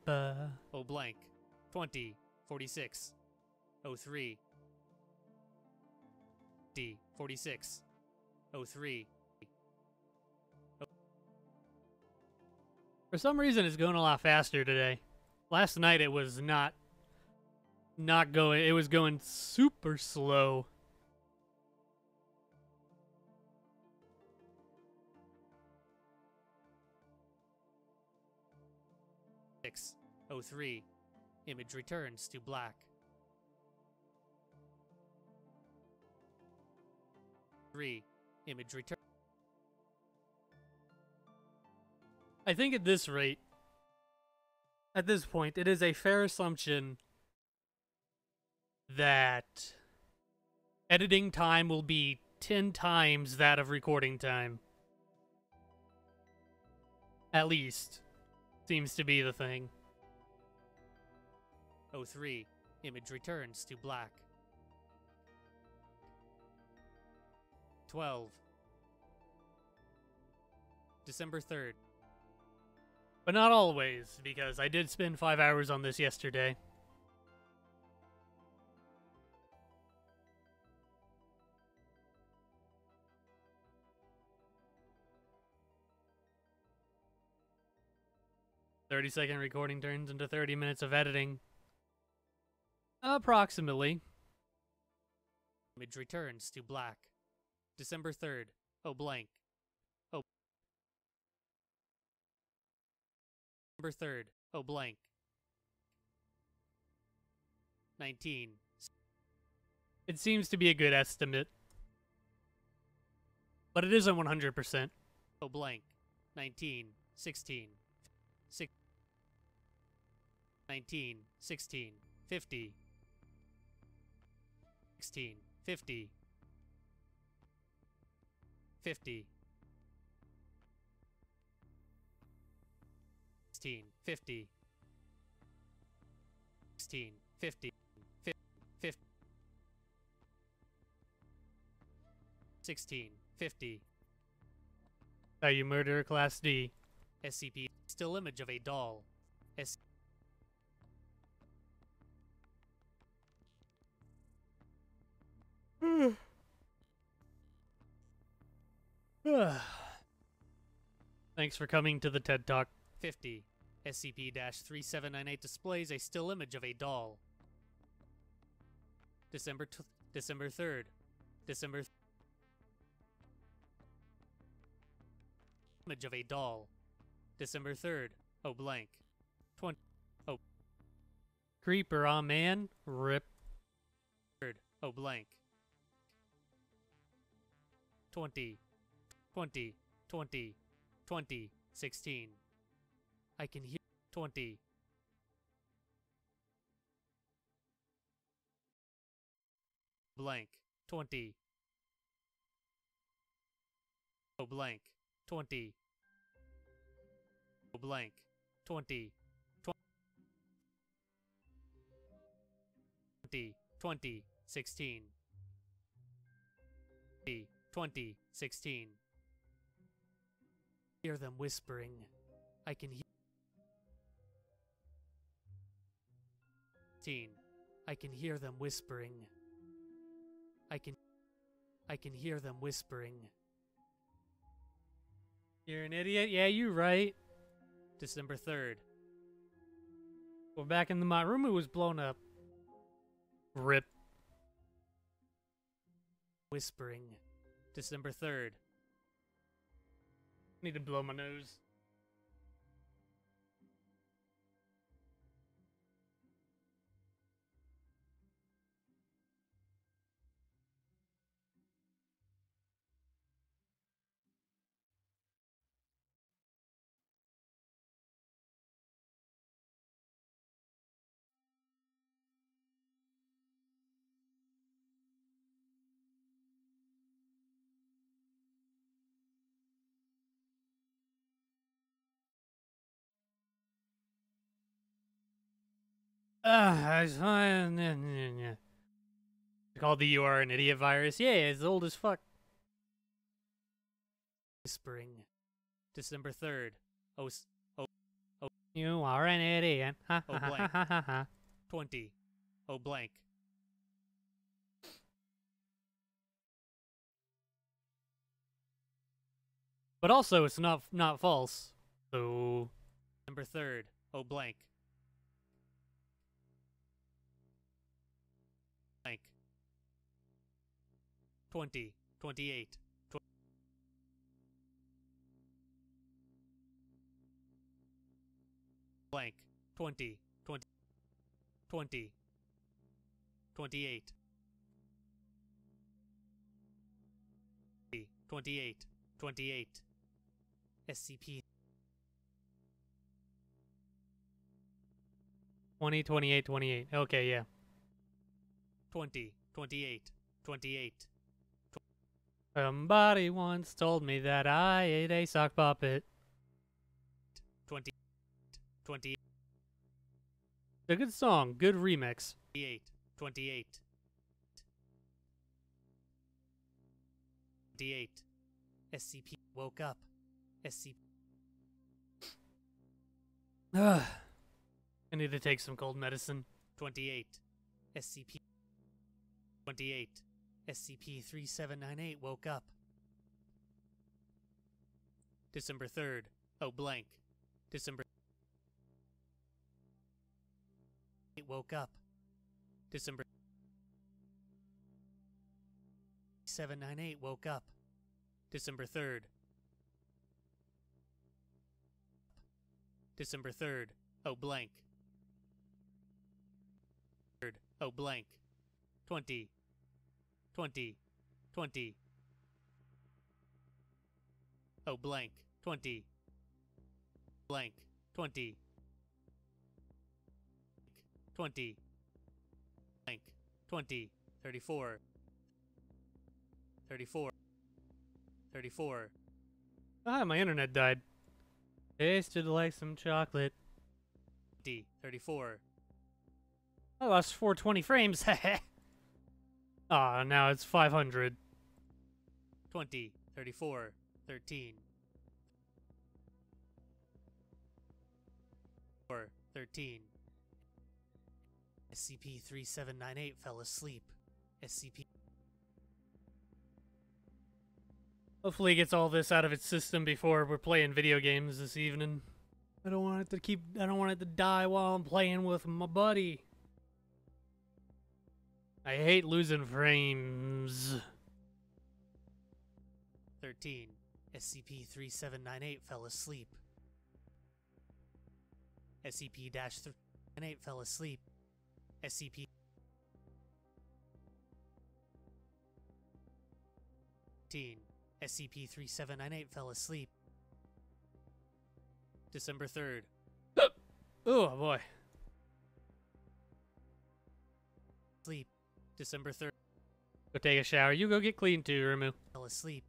ba. Oh, blank. 20. 46. 03. 20, 46, 03, For some reason, it's going a lot faster today. Last night it was not, not going. It was going super slow. six, oh three. Image returns to black. Three. Image return. I think at this rate, at this point, it is a fair assumption that editing time will be 10 times that of recording time. At least. Seems to be the thing. Oh three. Image returns to black. 12. December 3rd. But not always, because I did spend five hours on this yesterday. Thirty second recording turns into thirty minutes of editing. Approximately. Image returns to black. December 3rd. Oh blank. December 3rd. Oh blank. 19. It seems to be a good estimate. But it isn't 100%. Oh blank. 19. 16. 6. 19. 16. 50. 16. 50. 50. 16. 50. 16. 50. 50. 16. 50. How you murder a Class D. SCP still image of a doll. S *sighs* *sighs* Thanks for coming to the TED Talk. 50. SCP-3798 displays a still image of a doll. December December 3rd. December th- image of a doll. December 3rd. Oh blank. 20 Creeper, aw man. Rip. 3rd. Oh blank. 20 20 20 20 16 I can hear 20 blank 20 oh blank 20 oh blank 20 20 20 16 20 16 hear them whispering. I can hear 16 i can hear them whispering i can i can hear them whispering You're an idiot? Yeah, you right. december 3rd We're back in the my room. It was blown up. Rip. whispering december 3rd Need to blow my nose. Ah, uh, called ah, the You Are an Idiot virus. Yeah, it's old as fuck. Spring. December 3rd. Oh, oh, oh. You are an idiot. Ha, oh, blank. 20. Oh, blank. But also, it's not not false. So, number third. Oh, blank. 20, 28, blank, 20, 20, 20, 28, 28, 28, SCP 20, 28, 28. Okay, yeah. 20, 28, 28, Somebody once told me that I ate a sock puppet. 20, 28, It's a good song, good remix. 28, 28. SCP woke up. SCP Ugh. *sighs* I need to take some cold medicine. 28. SCP 28. SCP 3798 woke up. December 3rd. Oh, blank. December. It woke up. December. 798 woke up. December 3rd. December 3rd. Oh, blank. 3rd. Oh, blank. 20. 20. 20. Oh, blank. 20. Blank. 20. 20. Blank. 20. 34. 34. 34. Ah, my internet died. Tasted like some chocolate. D. 34. I lost 420 frames. *laughs* ah, now it's 500. 20. 34. 13. 4. 13. SCP 3798 fell asleep. SCP Hopefully, gets all this out of its system before we're playing video games this evening. I don't want it to keep. I don't want it to die while I'm playing with my buddy. I hate losing frames. 13. SCP 3798 fell asleep. SCP 38 fell asleep. SCP 13. SCP 3798 fell asleep. December 3rd. *gasps* Oh boy. Sleep. December 3rd. Go take a shower. You go get clean too, Rimu. Fell asleep.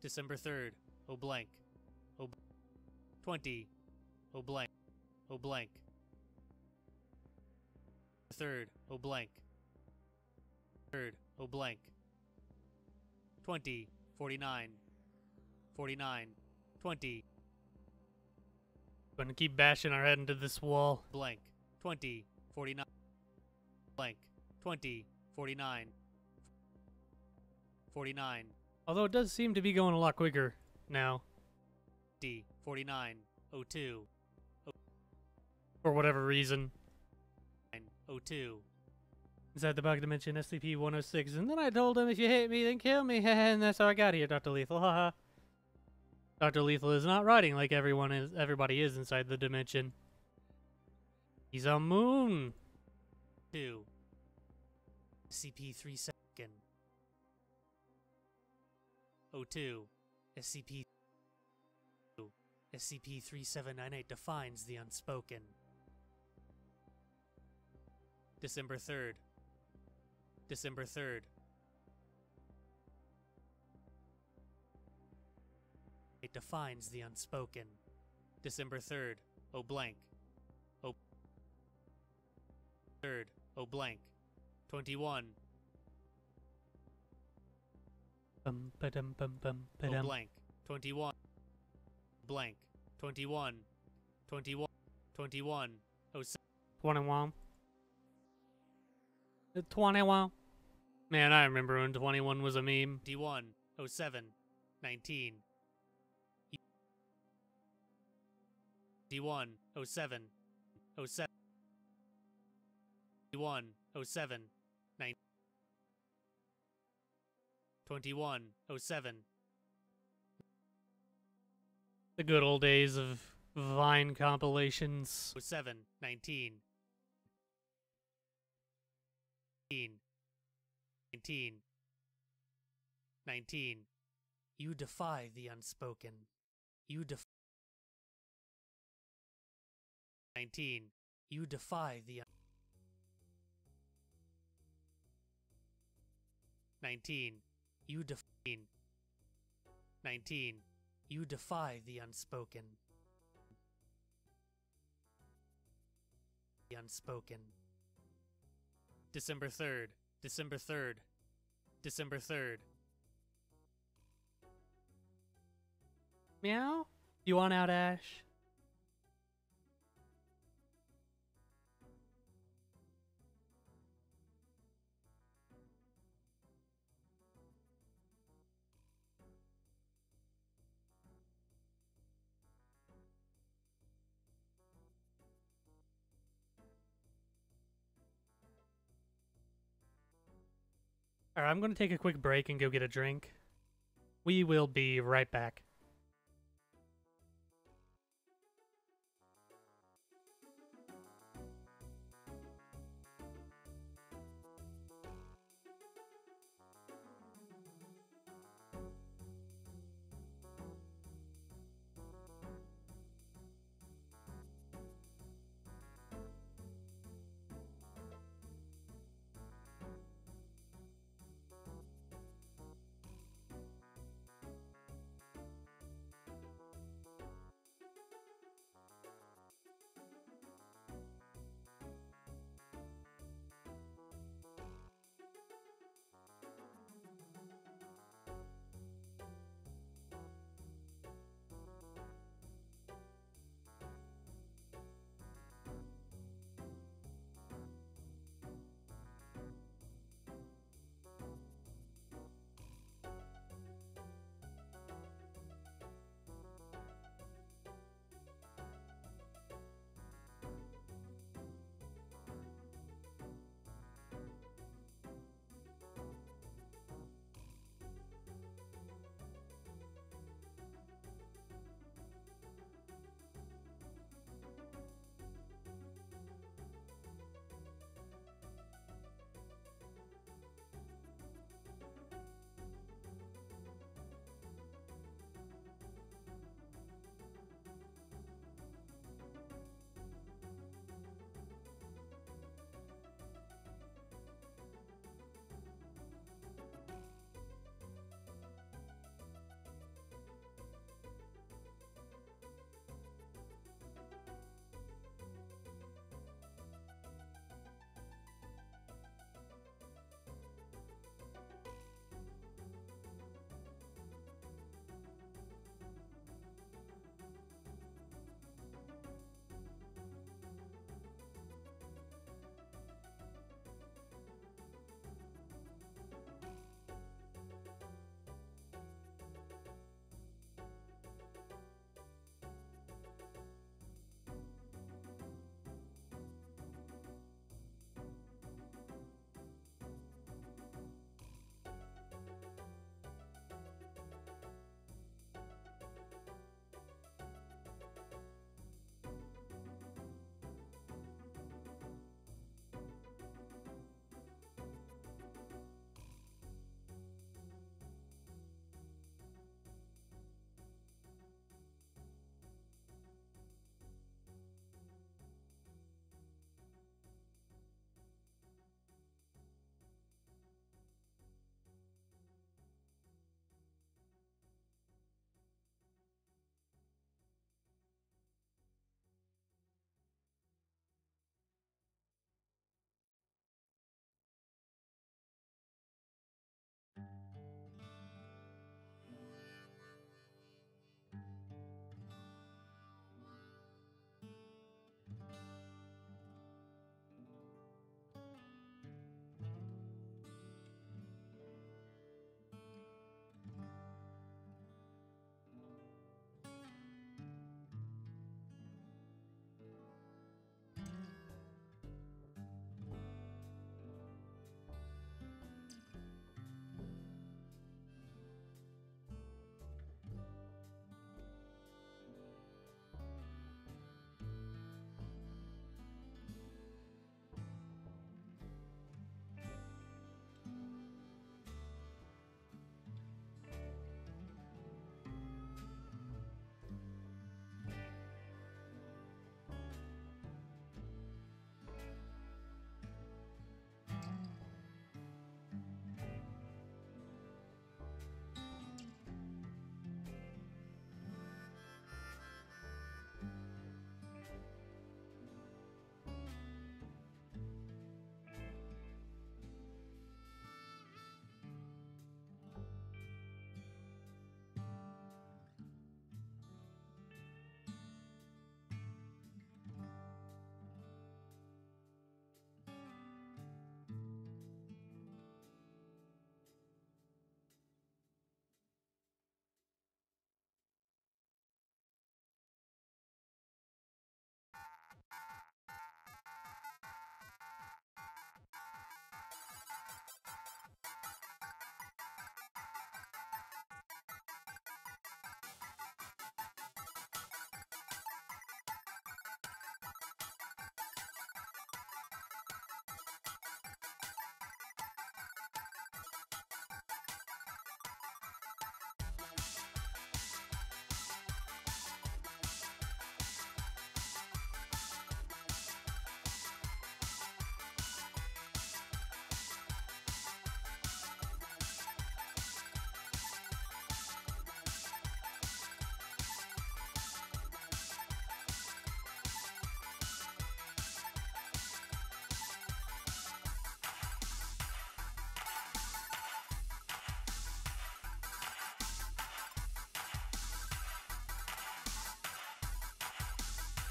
December 3rd. Oh blank. Oh. 20. Oh blank. Oh blank. 3rd. Oh blank. 3rd. Oh blank. 20. 49. 49. 20. Gonna keep bashing our head into this wall. Blank. 20. 49. Blank. 20. 49. 49. Although it does seem to be going a lot quicker now. D. 49. 02. For whatever reason. 02. Is that the bug dimension SCP 106? And then I told him if you hate me, then kill me. *laughs* and that's how I got here, Dr. Lethal. Haha. Dr. Lethal is not riding like everyone is everybody is inside the dimension. He's a moon. Two. SCP 3SECOND. 02. SCP SCP 3798 defines the unspoken. December 3rd. December 3rd. It defines the unspoken. December 3rd. O blank. O 3rd. O blank. 21. Bum, ba-dum, bum, bum, Oh ba-dum. blank. 21. Blank. Twenty one. Twenty one. Twenty one. Oh seven. Twenty one. Uh, Twenty one. Man, I remember when 21 was a meme. 21. 07. 19. D1 07 07 D1 07 9 21 07 The good old days of Vine compilations. 07 19 19 19 19 You defy the unspoken. You def 19 You defy the 19 You defy 19 You defy the unspoken. The unspoken. December 3rd. December 3rd. December 3rd. Meow? You want out, Ash? I'm going to take a quick break and go get a drink. We will be right back.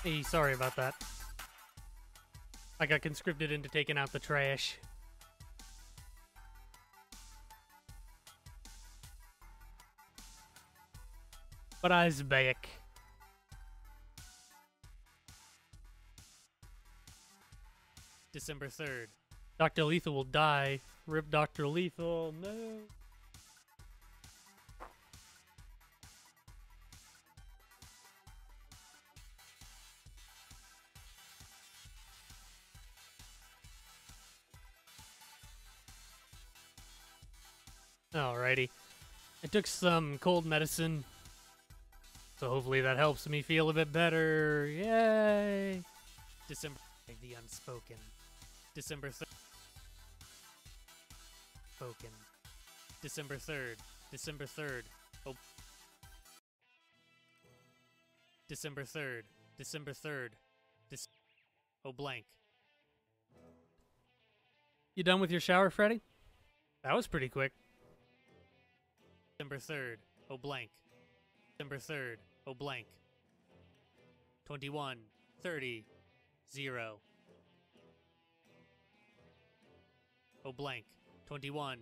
Hey, sorry about that. I got conscripted into taking out the trash. But I's back. December 3rd. Dr. Lethal will die. Rip Dr. Lethal, no. Took some cold medicine. So hopefully that helps me feel a bit better. Yay! December the unspoken. December 3rd. Spoken. December 3rd. December 3rd. Oh. December 3rd. December 3rd. Dec- oh blank. You done with your shower, Freddy? That was pretty quick. December 3rd. Oh blank. December 3rd. Oh blank. 21. 30. 0. Oh blank. 21.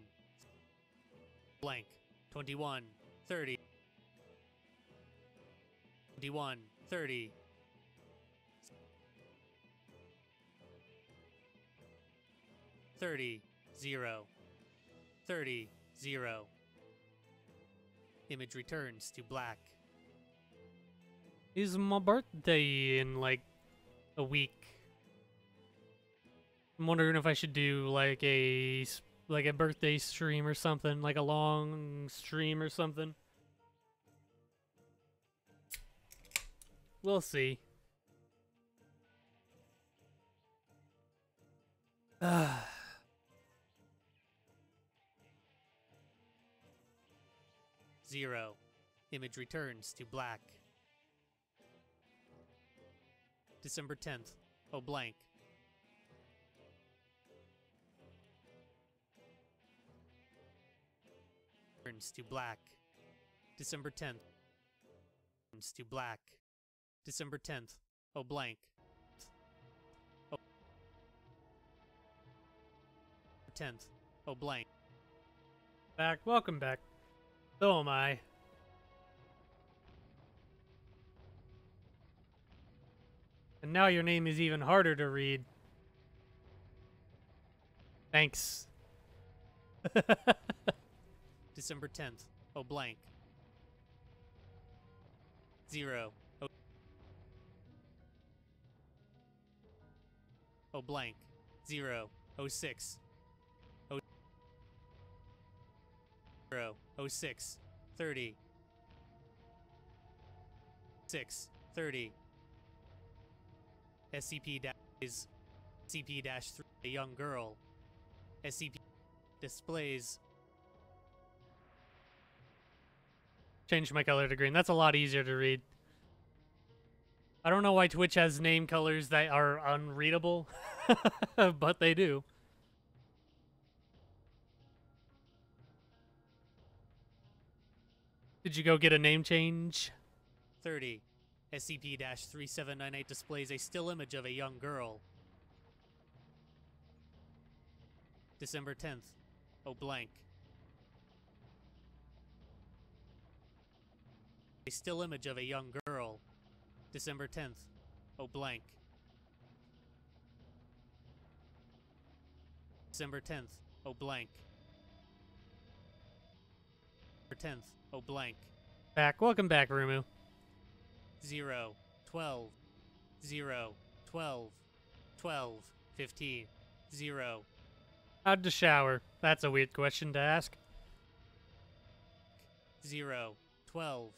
Blank. 21. 30. 21. 30. Thirty zero. Thirty zero. Image returns to black. Is my birthday in like a week. I'm wondering if I should do like a like a birthday stream or something, like a long stream or something. We'll see. Ah. *sighs* *sighs* Zero. Image returns to black. December 10th. Oh blank. Turns to black. December 10th. Turns to black. December 10th. Oh blank. Oh. 10th. Oh blank. Back, welcome back. So am I. And now your name is even harder to read. Thanks. *laughs* December 10th. Oh blank. Zero. Oh, oh blank. Zero. Oh six. Oh six. Thirty. Six. Thirty. SCP dash is CP dash three. A young girl. SCP displays Change my color to green. That's a lot easier to read. I don't know why Twitch has name colors that are unreadable, *laughs* but they do. Did you go get a name change? 30. SCP 3798 displays a still image of a young girl. December 10th. Oh blank. A still image of a young girl. December 10th. Oh blank. December 10th. Oh blank. December 10th. Oh blank. Back. Welcome back, Rumu. 0, 12, 0, 12, 12, 15, 0, How'd to shower? That's a weird question to ask. 0, 12,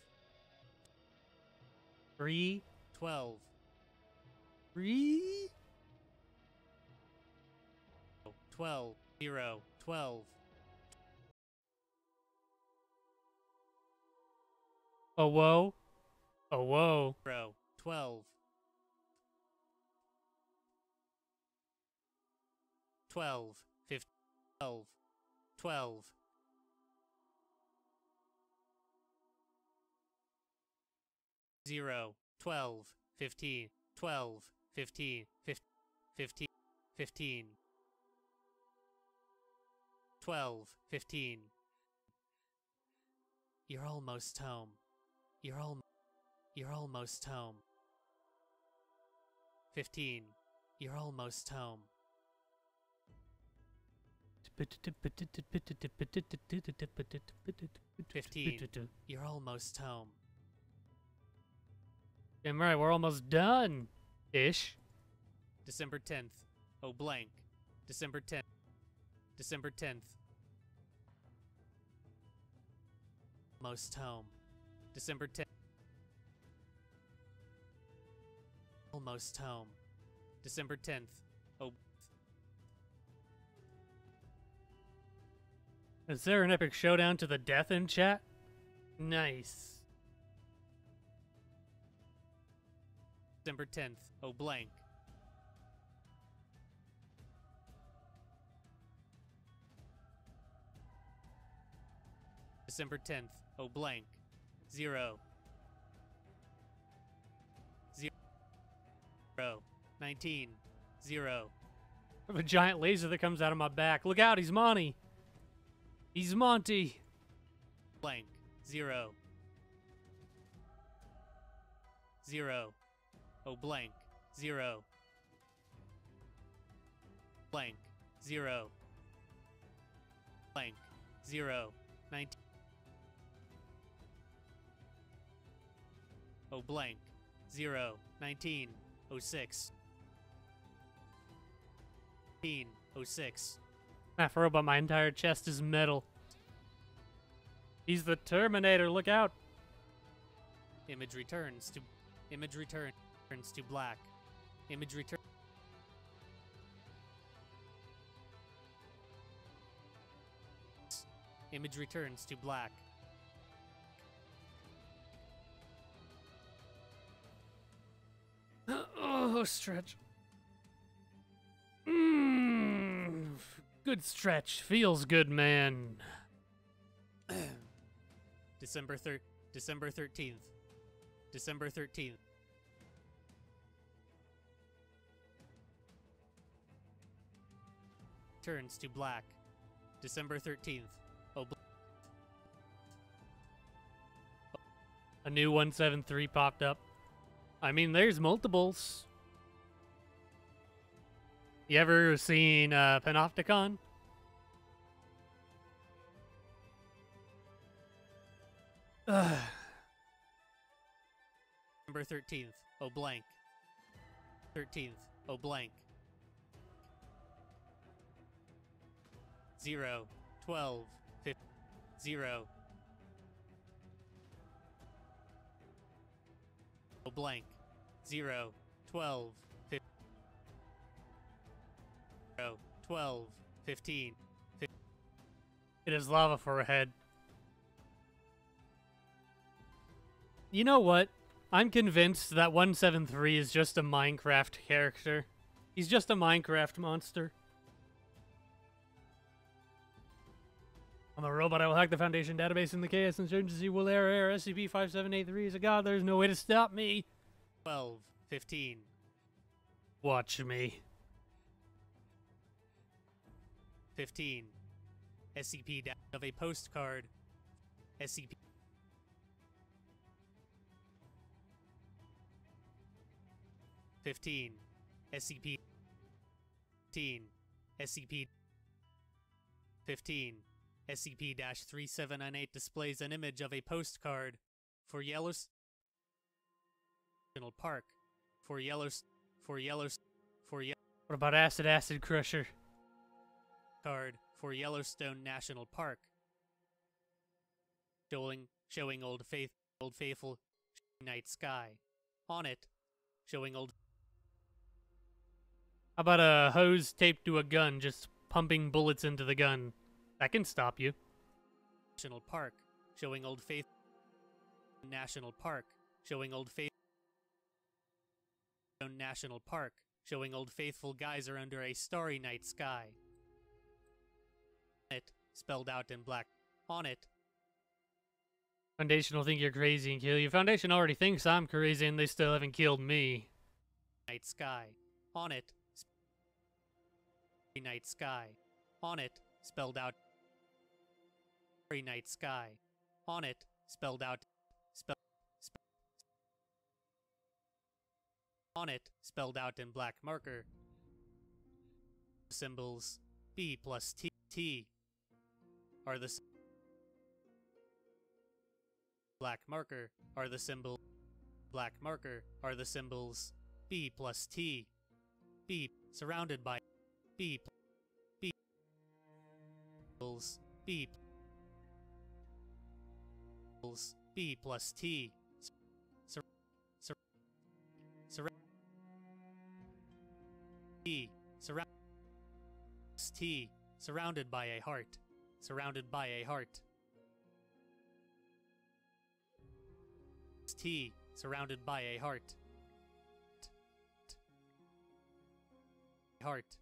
Three? 12, Three? 12, 0, 12, Oh, whoa. Oh, whoa. 0, 12, 12, 15, 12, 12, 0, 12, 15, 12, 15, 15, 15, 12, 15. You're almost home. You're al- You're almost home. 15. You're almost home. 15. You're almost home. Damn right, we're almost done. Ish. December 10th. Oh blank. December 10th. December 10th. Almost home. December 10th. Almost home. December 10th. Oh. Is there an epic showdown to the death in chat? Nice. December 10th. Oh blank. December 10th. Oh blank. Zero. Zero. 19. Zero. I have a giant laser that comes out of my back. Look out, he's Monty. He's Monty. Blank. Zero. Zero. Oh blank. Zero. Blank. Zero. Blank. Zero. 19. Oh blank. Zero. 19. Oh six. 19. Oh six. Ah, for real, but my entire chest is metal. He's the Terminator, look out. Image returns to image return turns to black. Image return Image returns to black. Oh, stretch. Mm, good stretch. Feels good, man. *clears throat* December thir- December 13th. December 13th. Turns to black. December 13th. Oh, A new 173 popped up. I mean, there's multiples. You ever seen uh, Panopticon? Ugh. December 13th. Oh, blank. 13th. Oh, blank. 0, 12, 15, 0. Oh, blank. 0, 12, 15, 0, 12, 15. It is lava for a head. You know what? I'm convinced that 173 is just a Minecraft character. He's just a Minecraft monster. I'm a robot. I will hack the Foundation database in the chaos insurgency will error error. SCP-5783 is a god. There's no way to stop me. 12, 15. Watch me. 15. SCP of a postcard. SCP. Fifteen. SCP. Fifteen. SCP. Fifteen. SCP-3798 displays an image of a postcard for Yellowstone Park. For Yellowstone. For Yellowstone. For Yellowstone. What about Acid Acid Crusher? Card for Yellowstone National Park, showing showing Old Faith Old Faithful night sky. On it, showing Old How about a hose taped to a gun, just pumping bullets into the gun? That can stop you. National Park, showing Old Faith National Park, showing Old Faith National Park, showing Old Faithful geyser under a starry night sky. It spelled out in black. On it, Foundation will think you're crazy and kill you. Foundation already thinks I'm crazy and they still haven't killed me. night sky. On it, night sky. On it, spelled out starry night sky. On it, spelled out spell, spe- on it, spelled out in black marker. Symbols B plus T T are the black marker are the symbol black marker are the symbols B plus T B surrounded by B B symbols B symbols B plus T surround T surrounded by a heart surrounded by a heart T surrounded by a heart T- t- heart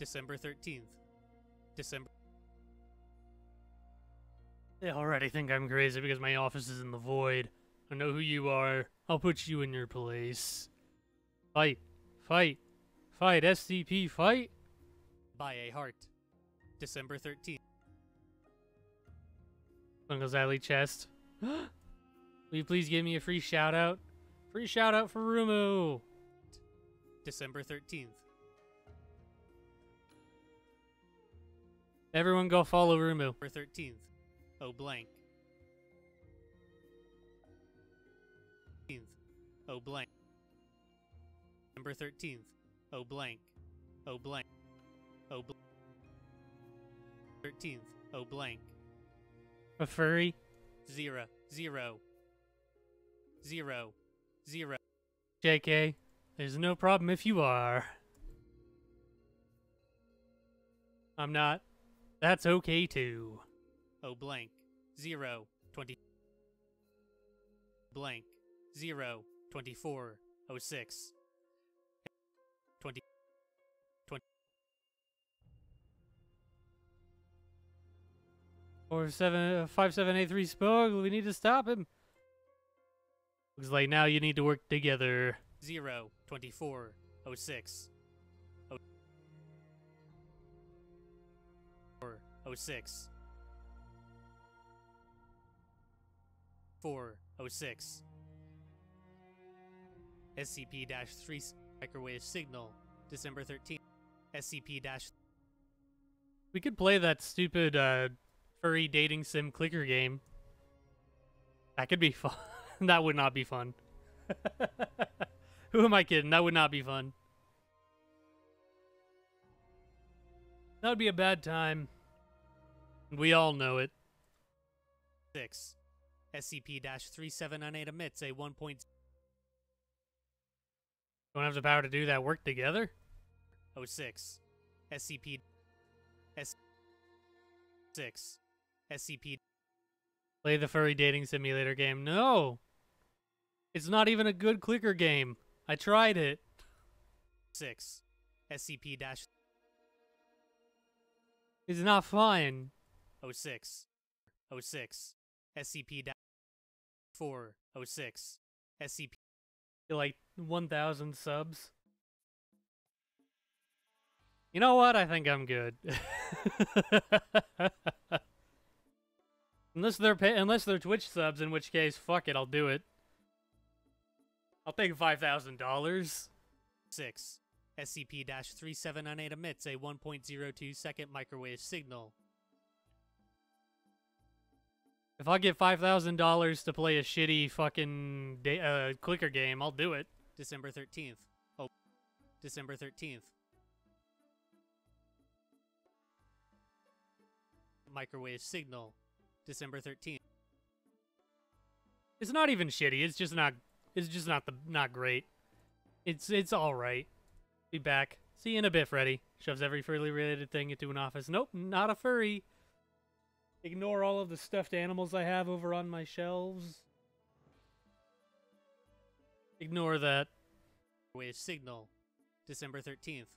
December 13th December They already think I'm crazy because my office is in the void. I know who you are. I'll put you in your place. Fight. Fight. Fight. SCP fight. By a heart. December 13th Uncle Alley chest. *gasps* Will you please give me a free shout out? Free shout out for Rumu. December 13th Everyone go follow Rumu. December 13th oh blank. 13th oh blank. December 13th oh blank. Oh blank oh bl- 13th oh blank. A furry. zero. Zero. Zero. Zero. JK. There's no problem if you are. I'm not. That's okay too. oh blank. Zero. Twenty. Blank. Zero. Twenty four oh six Or seven five seven eight three Spug. We need to stop him. Looks like now you need to work together. zero twenty four oh six oh four oh six four oh six SCP dash three microwave signal December thirteenth SCP dash We could play that stupid uh, furry dating sim clicker game. That could be fun. *laughs* that would not be fun. *laughs* Who am I kidding? That would not be fun. That would be a bad time. We all know it. six SCP 3798 emits a one point Don't have the power to do that. Work together. oh six SCP S six SCP Play the furry dating simulator game. No, it's not even a good clicker game. I tried it. six SCP dash It's not fun. oh six oh six SCP dash four oh six SCP like 1,000 subs. You know what? I think I'm good. *laughs* unless they're pay- unless they're Twitch subs, in which case, fuck it, I'll do it. I'll take five thousand dollars. six SCP dash three seven nine eight emits a one point zero two second microwave signal If I get five thousand dollars to play a shitty fucking uh, clicker game, I'll do it. December thirteenth oh December thirteenth microwave signal December thirteenth It's not even shitty. It's just not. It's just not the not great. It's it's all right. Be back. See you in a bit, Freddy. Shoves every furry related thing into an office. Nope, not a furry. Ignore all of the stuffed animals I have over on my shelves. Ignore that. microwave signal December thirteenth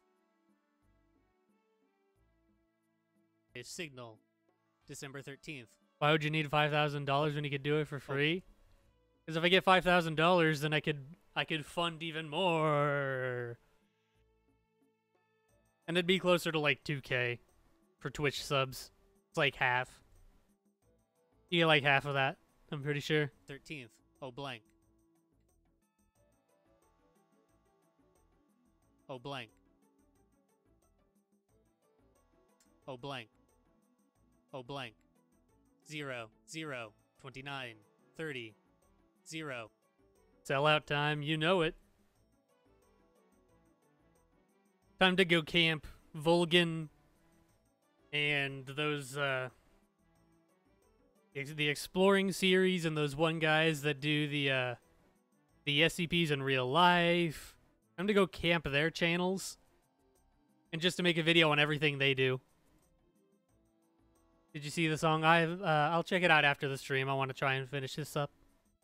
a signal December thirteenth Why would you need five thousand dollars when you could do it for free? Because if I get five thousand dollars, then I could I could fund even more, and it'd be closer to like two k for Twitch subs. It's like half. You get like half of that. I'm pretty sure. 13th. Oh blank. Oh blank. Oh blank. Oh blank. 0, 0, 29, 30, 0. Sellout time, you know it. Time to go camp. Volgun and those uh the exploring series and those one guys that do the uh the SCPs in real life. Time to go camp their channels and just to make a video on everything they do. Did you see the song? I uh, I'll check it out after the stream. I want to try and finish this up.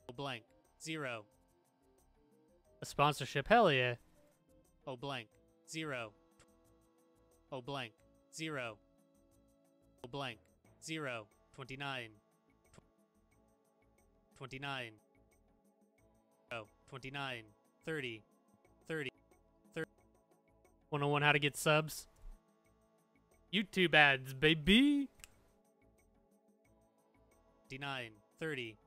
Oh blank. 0. A sponsorship, hell yeah. Oh blank. 0. Oh blank. 0. Oh blank. 0. Twenty nine. Twenty nine. Oh, 29. 30. 30. 101 how to get subs. YouTube ads, baby. 29. 30.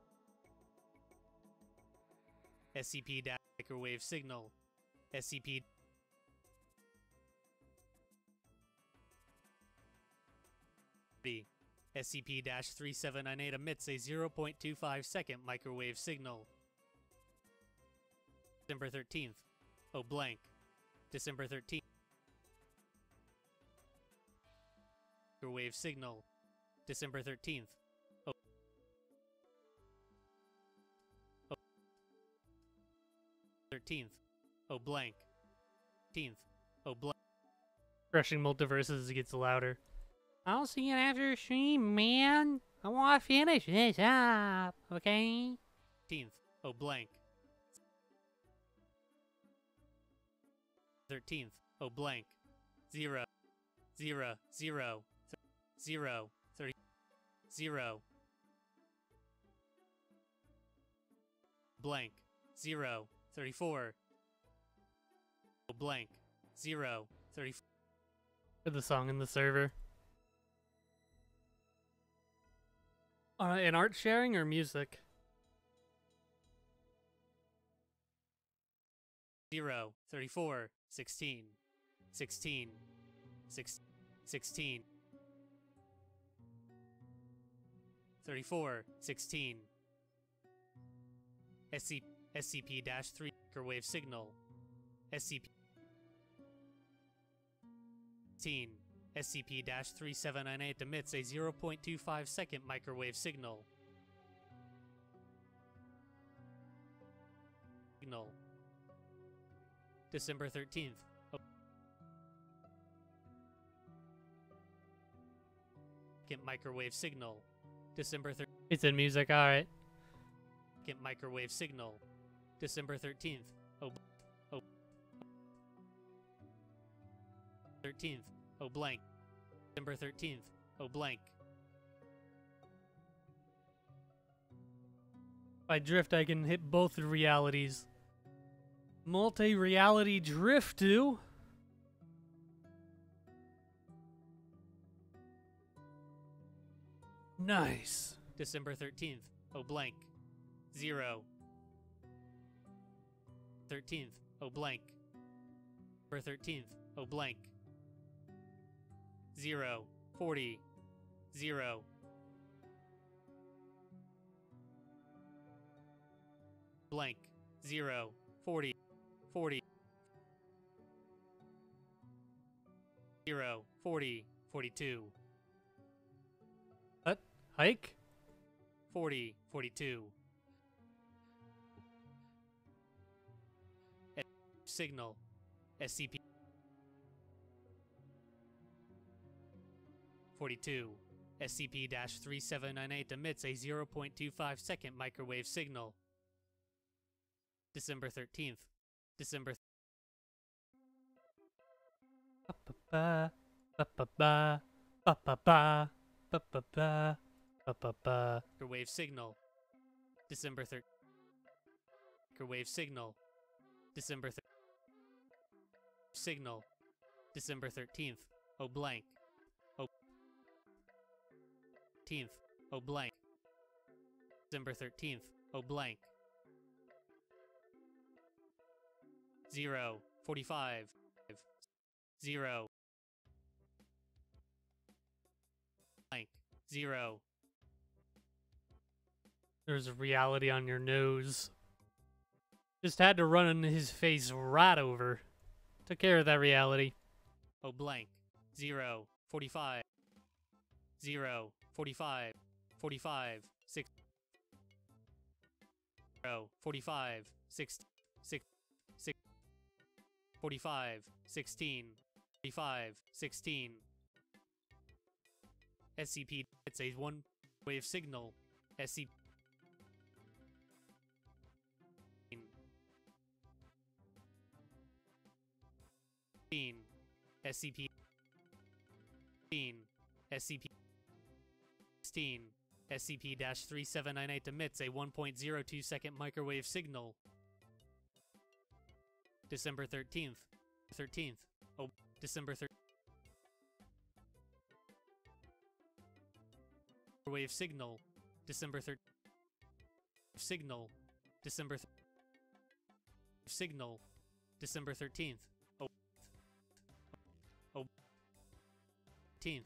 SCP microwave signal. SCP B. SCP-3798 emits a 0.25 second microwave signal. December 13th. Oh blank. December 13th. Microwave signal. December 13th. 13th. Oh blank. 13th. Oh blank. Crushing multiverses as it gets louder. I'll see you after stream, man. I want to finish this up, okay? 13th. Oh blank. 13th. Oh blank. 0. 0. 0. 0. 30. 0. Blank. 0. 34. Oh blank. 0. 34. Put the song in the server. Uh, in art sharing or music? 0. 34. 16. 16. 6. 16. 34. 16. SC, SCP-3 microwave signal. SCP 16. SCP-3798 emits a 0.25 second microwave signal. Signal. December 13th. Oh. Second microwave signal. December 13th. It's in music, alright. Second microwave signal. December 13th. Oh. Oh. 13th. Oh blank. December 13th. Oh blank. By drift, I can hit both realities. Multi reality drift, do? Nice. December 13th. Oh blank. 0. 13th. Oh blank. December 13th. Oh blank. 0. 40. 0. Blank. 0. 40. 40. 0. 40. 42. What? Hike? 40, 42. Signal. SCP. 42. SCP-3798 emits a 0.25 second microwave signal. December 13th. December microwave signal. December 13th. Microwave signal. December thir- signal. December 13th. O blank. O 13th. O blank. December 13th. O blank. 0 45 0 blank 0 There's a reality on your nose. Just had to run his face right over. Took care of that reality. Oh, blank. 0 45 0 45 45 6 0 45 6 6 6 45 16 45 16 SCP it's a one wave signal. SCP SCP SCP 16 SCP-3798 emits a 1.02 second microwave signal. December 13th. 13th. Oh, December 13th. Microwave signal. December 13th. Signal. December th Signal. December 13th. Oh. Oh. 13th.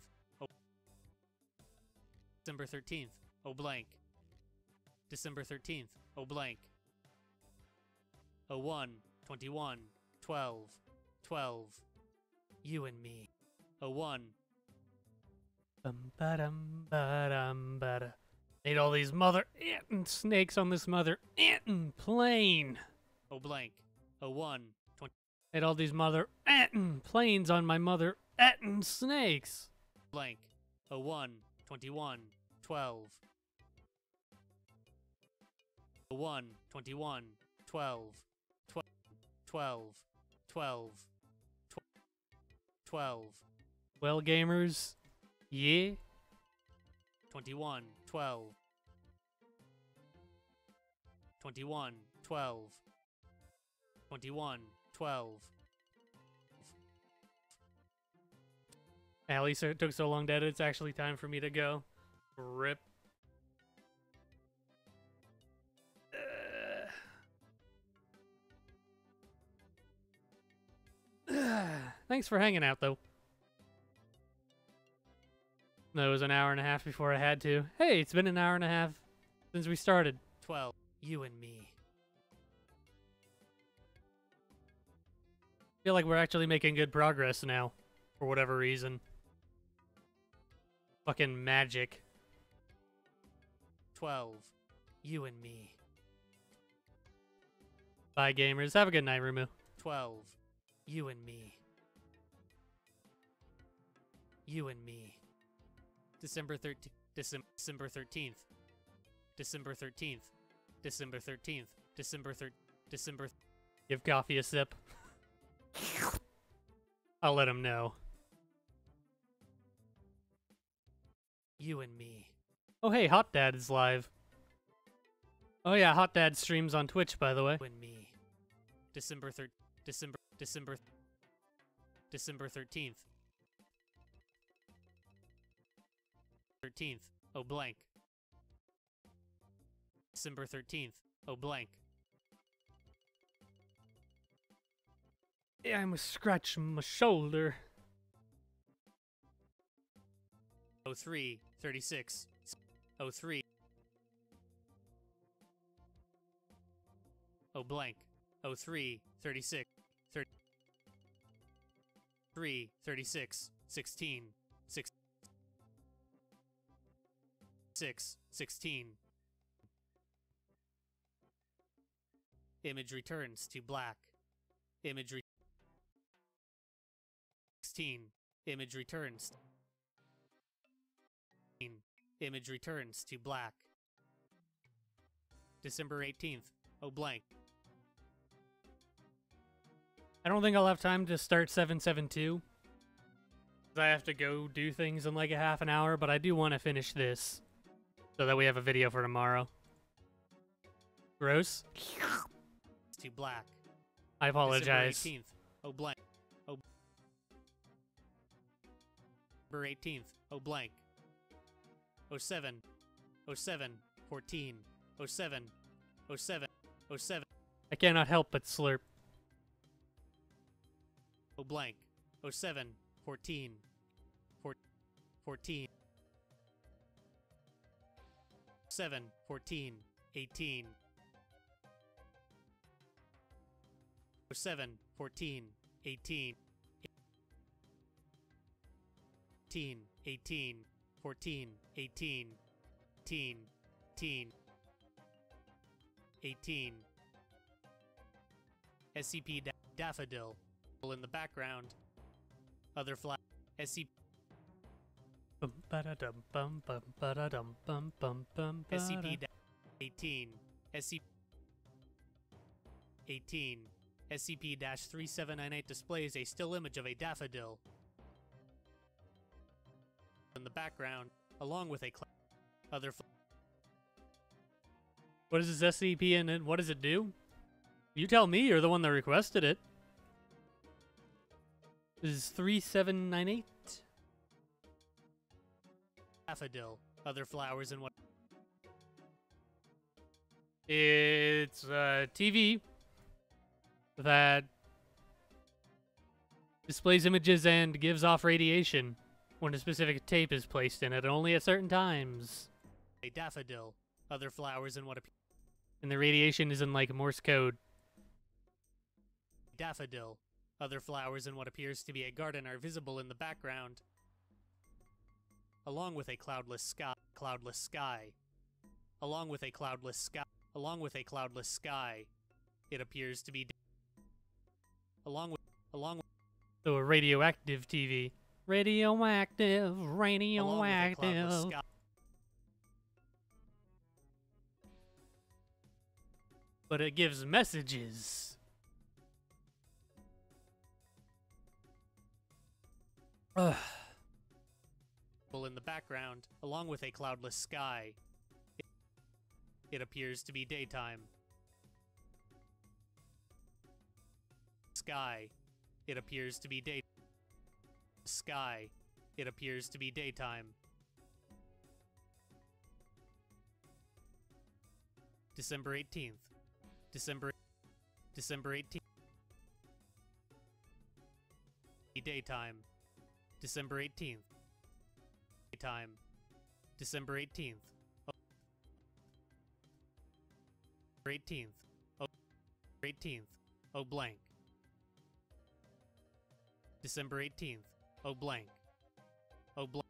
December 13th, oh blank. December 13th, oh blank. 01, 21, 12, 12. You and me. 01. Bum ba-dum ba-dum ba-da. Made all these mother antin snakes on this mother antin plane. Oh blank. 01, 20. Made all these mother *clears throat* planes on my mother *clears throat* snakes. Blank. 01, 21, 12. 1, 21, 12, 12, 12, 12, 12. Well, gamers, yeah? 21, 12. 21, 12. 21, 12. At least it took so long edit, it's actually time for me to go. Rip. *sighs* Thanks for hanging out, though. That was an hour and a half before I had to. Hey, it's been an hour and a half since we started. 12. You and me. Feel like we're actually making good progress now, for whatever reason. Fucking magic. 12. You and me. Bye, gamers. Have a good night, Rumu. 12. You and me. You and me. December 13th. December 13th. December 13th. December 13th. December 13th. December. Give coffee a sip. *laughs* I'll let him know. You and me. Oh, hey, Hot Dad is live. Oh, yeah, Hot Dad streams on Twitch, by the way. You and me. December 3rd. December. December. December 13th. 13th. Oh, blank. December 13th. Oh, blank. Yeah, I'm scratching my shoulder. 03, 36, 03. Oh blank. 03, 36, 30, 3, 36, 16, 6, 6, 16. Image returns to black. Image 16. Image returns. Image returns to black. December 18th. Oh blank. I don't think I'll have time to start 772. I have to go do things in like a half an hour, but I do want to finish this. So that we have a video for tomorrow. Gross. to black. I apologize. December 18th. Oh blank. December 18th. Oh blank. 07. 07. 14. 07. 07. 07. I cannot help but slurp. Oh blank. 07. 14. 4, 14. 7. 14. 18. 07. 14. 18. 18. 18. 14. 18. 18. 18. 18. SCP da- Daffodil. In the background. Other flag. SCP. SCP 18. SCP 18. SCP 3798 displays a still image of a daffodil in the background, along with a other. What is this SCP and what does it do? You tell me, you're the one that requested it. This is 3798. daffodil, other flowers, and what? It's uh, a TV that displays images and gives off radiation when a specific tape is placed in it, only at certain times. A daffodil, other flowers, and what? Appear- And the radiation is in like Morse code. daffodil, other flowers, and what appears to be a garden are visible in the background, along with a cloudless sky. Cloudless sky. Along with a cloudless sky. Along with a cloudless sky, it appears to be. Along with. Along with. So a radioactive TV. Radioactive, Along with a cloudless radioactive. But it gives messages. *sighs* Ugh. in the background, along with a cloudless sky. It, it appears to be daytime. Sky. It appears to be day. Sky. It appears to be daytime. December 18th. December December 18th. Daytime. December 18th. Daytime. December 18th. Oh. 18th. Oh. 18th. Oh blank. December 18th. Oh blank. Oh blank.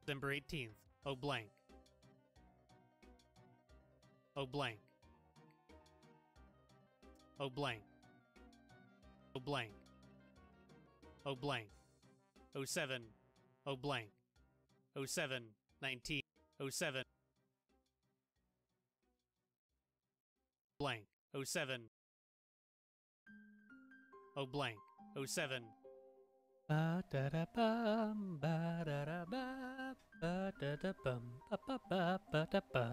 December 18th. Oh blank. Oh blank. Oh blank. Oh blank. Oh blank. Oh seven. Oh blank. Oh seven. Nineteen. Oh seven. Blank. Oh seven. Oh blank. Oh seven. Ba-da-da-bum, ba-da-da-ba, ba-da-da-bum, ba-ba-ba, ba-da-ba.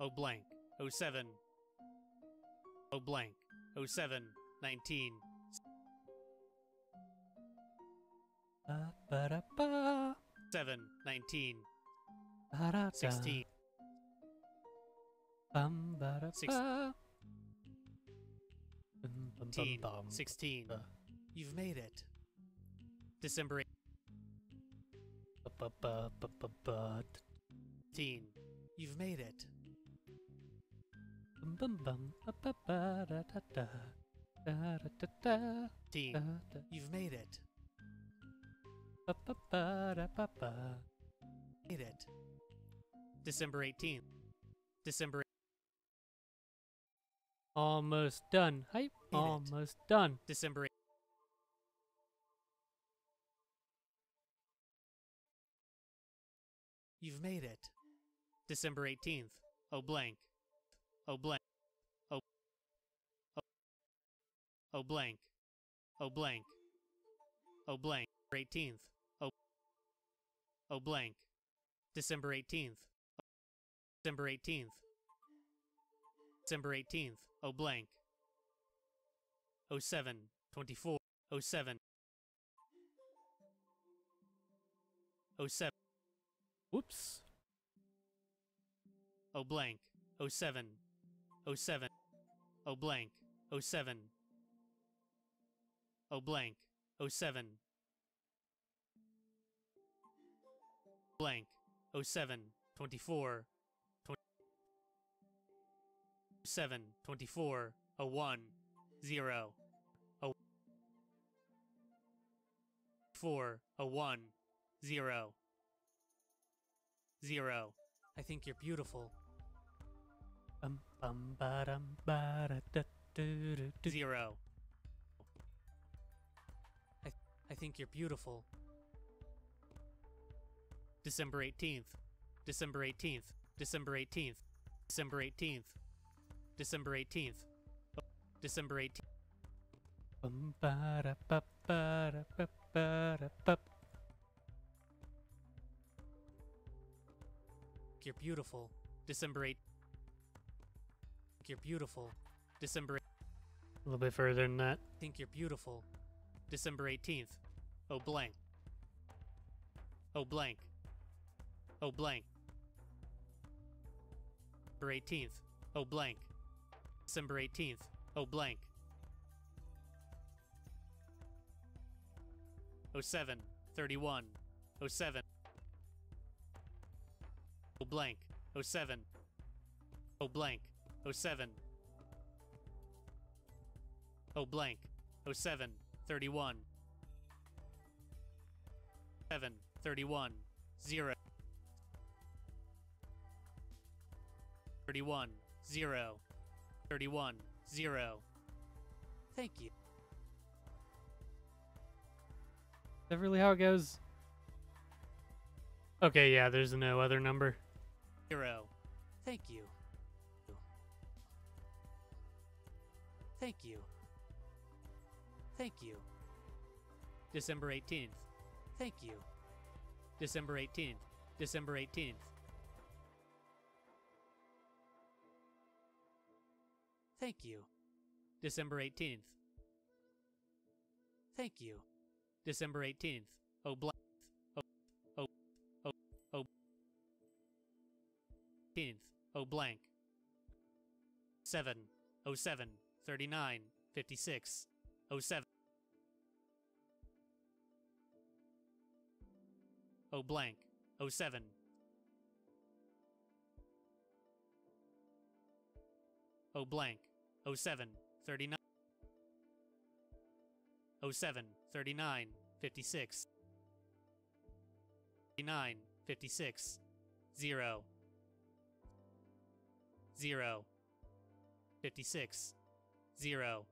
Oh blank. Oh seven. Oh blank. Oh seven. Nineteen. Seven. Nineteen. ba-da-da, Sixteen. bum, ba-da-ba. Six- Bum, bum, bum, bum. Sixteen. Uh. You've made it. December Ba-ba-ba-ba-ba-ba. 18. You've made it. Bum, bum, bum, ba-ba-ba-da-da-da, da-da-da-da, You've made it. Made it. December 18th. December Almost done. Hype. Almost done. December You've made it. December 18th. Oh blank. Oh blank. Oh. Oh. Oh blank. Oh blank. Oh blank. 18th. Oh. Oh blank. December 18th. December 18th. December 18th, O blank. 07, 24, 07. 07, Whoops. O blank. 07, 07. O blank. 07. O blank. 07. Blank. 07, 24, 20, 7, 24, 01, 0, 4, 01, 0, 0. I think you're beautiful. Bum bum ba dum ba da da do do do. Zero. I, I think you're beautiful. December 18th. December 18th. December 18th. December 18th. December 18th. Oh, December 18th. Bum ba da ba ba da ba ba da ba. You're beautiful. December 8th. You're beautiful. December A little bit further than that. think you're beautiful. December 18th. Oh blank. Oh blank. Oh blank. December 18th. Oh blank. December 18th. Oh blank. 07. 31. 07. Oh blank. 07. Oh blank. 07. Oh blank. 07. 31. 7. 31. 0. 31. 0. 31. 0. Thank you. Is that really how it goes? Okay, yeah, there's no other number. 0. Thank you. Thank you. Thank you. December 18th. Thank you. December 18th. December 18th. Thank you. December 18th. Thank you. December 18th. Oh, blank. 18th. Oh, blank. 7. 07. 39. 56. 07. Oh blank. 07. Oh blank. 07. 39. 07. 39. 56. 39. 56. 0. 0. 56. 0.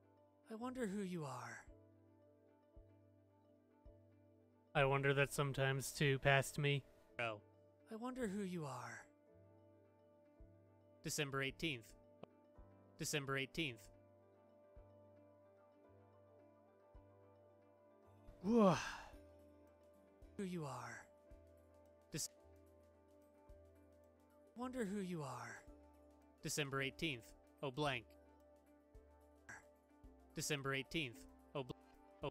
I wonder who you are. I wonder that sometimes too past me. Zero. I wonder who you are. December 18th. December 18th. Whoa. Who you are. Dec- wonder who you are. December 18th. Oh blank. December 18th. Oh bl- oh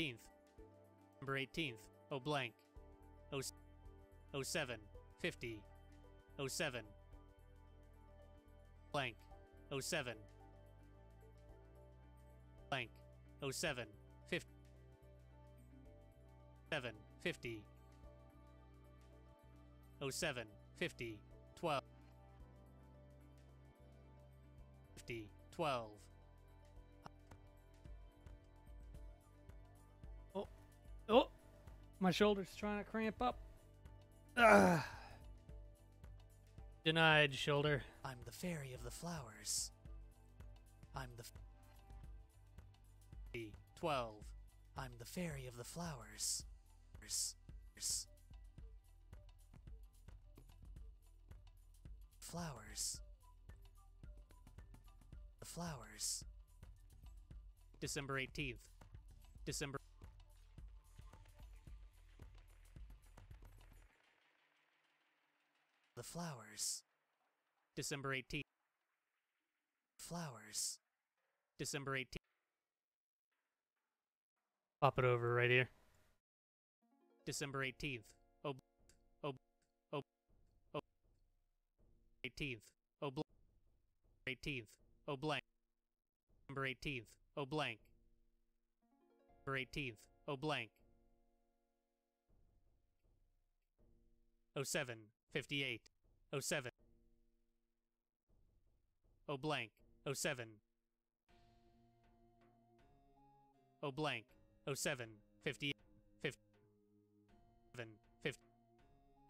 18th. December 18th. Oh blank. Oh s- oh 07. 50. Oh 07. Blank. Oh 07. Blank. Oh 07. 50. 7. 50. Oh 07. 50. 12. 50. 12. Oh, oh, my shoulder's trying to cramp up. Ugh. Denied, shoulder. I'm the fairy of the flowers. I'm the. F- 12. I'm the fairy of the flowers. S- s- Flowers. The flowers. December 18th. December. The flowers. December 18th. flowers. December 18th. Pop it over right here. December 18th. Oh, oh, oh, oh. 18th. Oh, 18th. Oh, blank. December 18th. Oh, blank. December 18th. Oh, blank. 07. 58. 07. Oh, blank. 07. Oh, blank. 07. 58. 57, 50,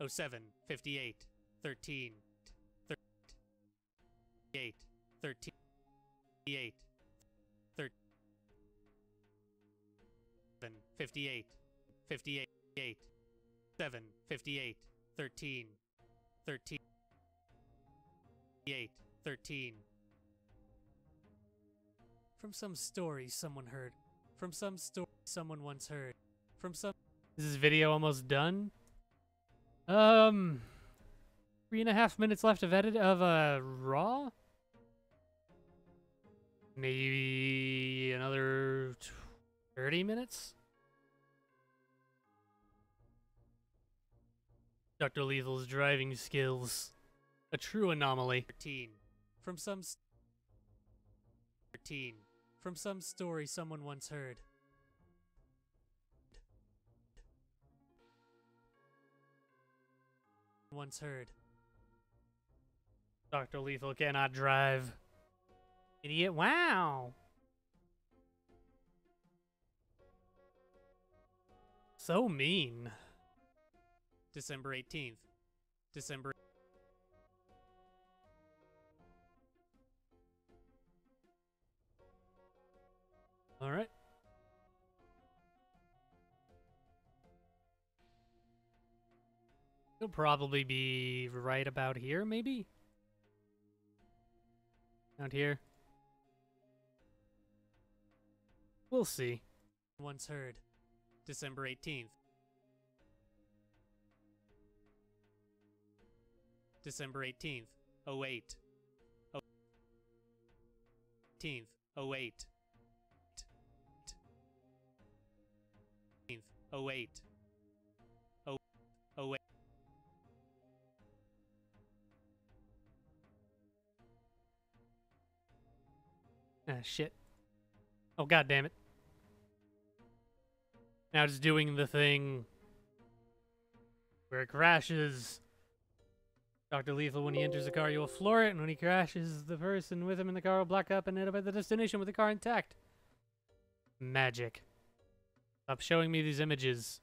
07, 58, 13, 38, 13, 58, 13, 58, 58, 8, 7, 58, 13, 13, 8, 13. From some story someone heard. From some story someone once heard. From some Is this video almost done? Um, three and a half minutes left of edit of uh raw. Maybe another tw- thirty minutes. Dr. Lethal's driving skills, a true anomaly. 13 from some s 13 from some story someone once heard once heard Dr. Lethal cannot drive. Idiot! Wow. So mean. December 18th December All right. He'll probably be right about here, maybe? Out here. We'll see. once heard December 18th December 18th 08 oh, 18th 08 18th 08 oh, 08 Ah, shit. Oh, god damn it. Now it's doing the thing where it crashes. Dr. Lethal, when he enters the car, you will floor it, and when he crashes, the person with him in the car will black up and end up at the destination with the car intact. Magic. Stop showing me these images.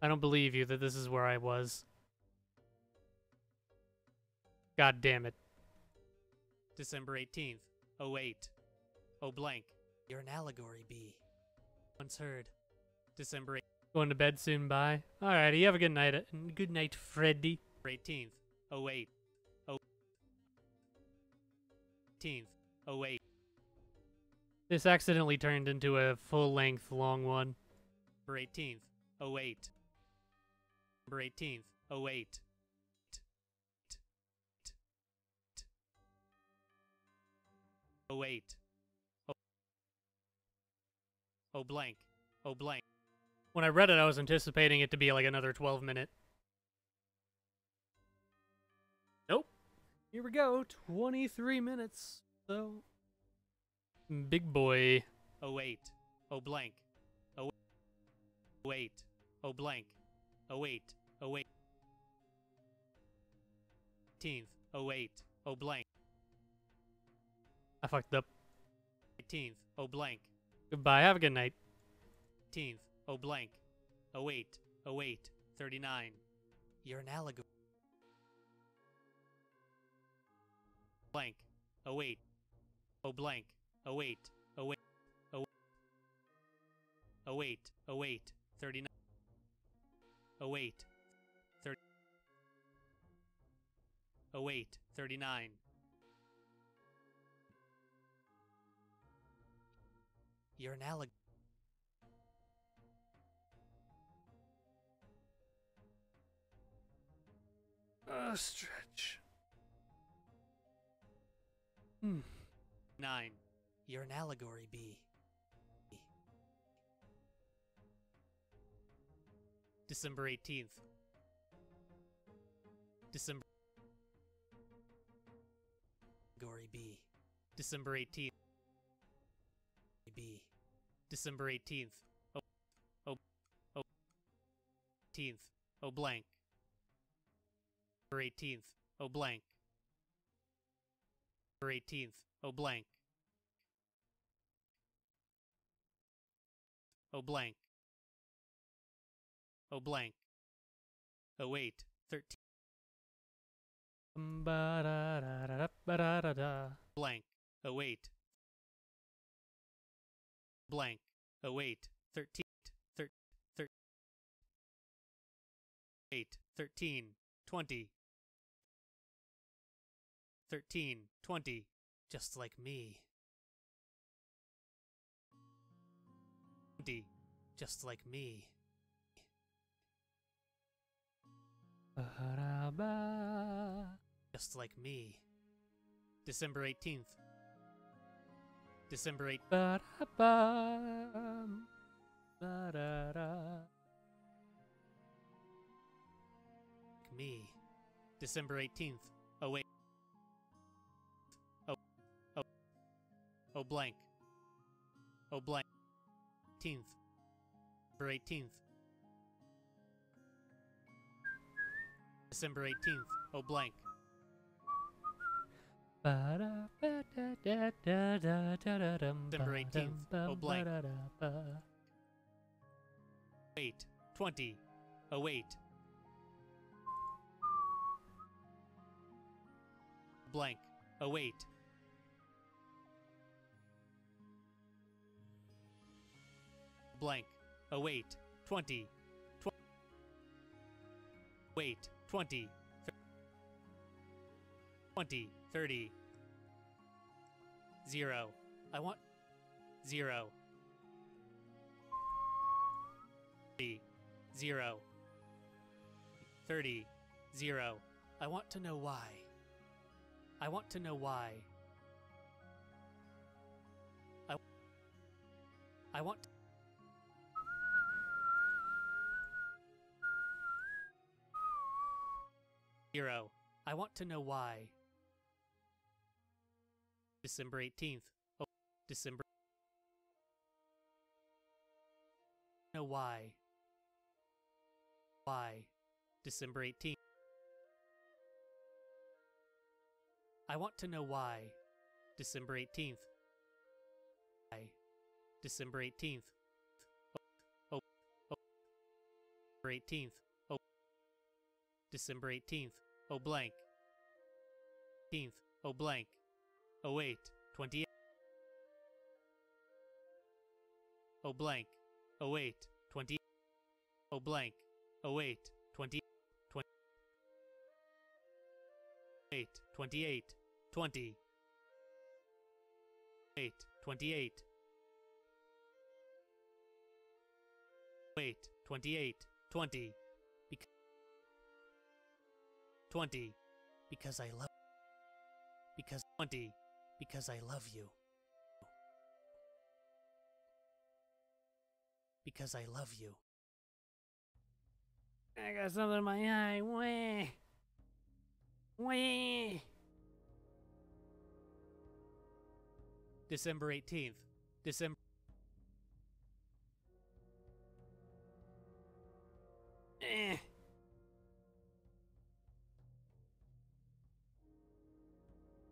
I don't believe you that this is where I was. God damn it. December 18th 08 oh blank you're an allegory bee once heard December Going to bed soon, bye. Alrighty, you have a good night. uh, Good night, Freddy. 18th 08 oh 18th 08 This accidentally turned into a full-length long one. December 18th 08 December 18th 08 08 oh, oh blank oh blank When I read it, I was anticipating it to be like another 12 minute. Nope. Here we go. 23 minutes. So. Big boy. 08 oh blank oh 08 oh blank 08 08 18th 08 oh blank I fucked up. 18th oh blank Goodbye. Have a good night. 18th oh blank 08 08 39 you're an allegory blank 08 oh blank 08 08 08 08 39 08 30 08 39 you're an allegory Uh, stretch. Hmm. Nine. You're an allegory bee. December 18th. December. Gory B. December 18th. B. December 18th. Oh, oh, oh. 18th. Oh, blank. December 18th. Oh, blank. December 18th. Oh, blank. Oh, blank. Oh, blank. Oh, wait. 13. Ba-da-da-da-da-ba-da-da-da. blank, oh wait, blank, oh wait, 13, thir- thir- 8, 13, 20, 13, 20, just like me. 20, just like me. Just like me. December 18th. December 8th. Ba-da-bum. Ba-da-da. me. December 18th. Oh wait. Oh. Oh. Oh blank. Oh blank. 18th. December 18th. December 18th. Oh blank. December 18th. Oh, blank. Wait. 20. Oh wait. Blank. Oh wait. Blank. Oh wait. 20. Tw- wait. 20. 20. 30. 0. I want 0. 30. 0. 30. 0. I want to know why. I want to know why. I I want Zero. I want to know why. December 18th. Oh, December. Know why. Why? December 18th. I want to know why. December 18th. Why? December 18th. Oh, oh, oh. December 18th. Oh. December 18th. Oh blank. 18th. Oh blank. Oh wait. 28. Oh blank. Oh wait. 20. Oh blank. Oh wait. 20. 20. Wait. 28. 20. Wait. 28. Wait. 28. 20. Bec- 20. Because I love. Because 20. Because I love you. Because I love you. I got something in my eye. Wah. Wah. December 18th. December. Eh.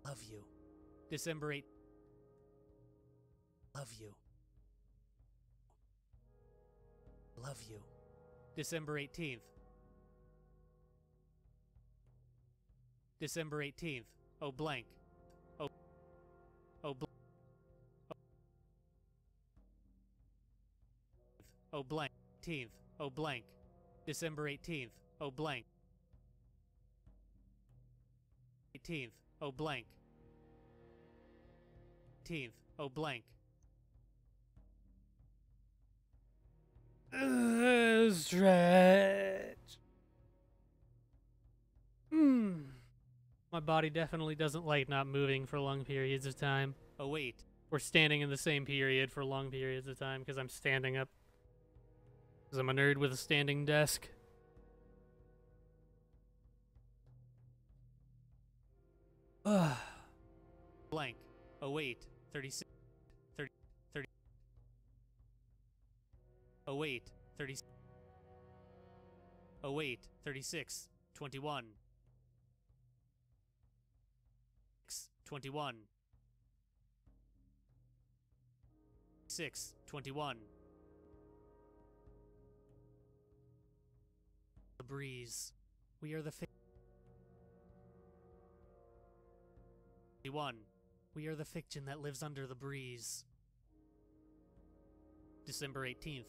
Love you. December 8th. Love you. Love you. December 18th. December 18th. Oh blank. Oh. Oh blank. Oh blank. 18th. Oh blank. December 18th. Oh blank. 18th. Oh blank. 18th. Oh blank. Uh, stretch. Hmm. My body definitely doesn't like not moving for long periods of time. Oh wait, We're standing in the same period for long periods of time because I'm standing up. Because I'm a nerd with a standing desk. Ugh. *sighs* blank. Oh wait, 36 30 30 Oh wait, 30 Oh wait, 36 21 Six, 21 6 21 The breeze. We are the fi- 21 we are the fiction that lives under the breeze. December 18th.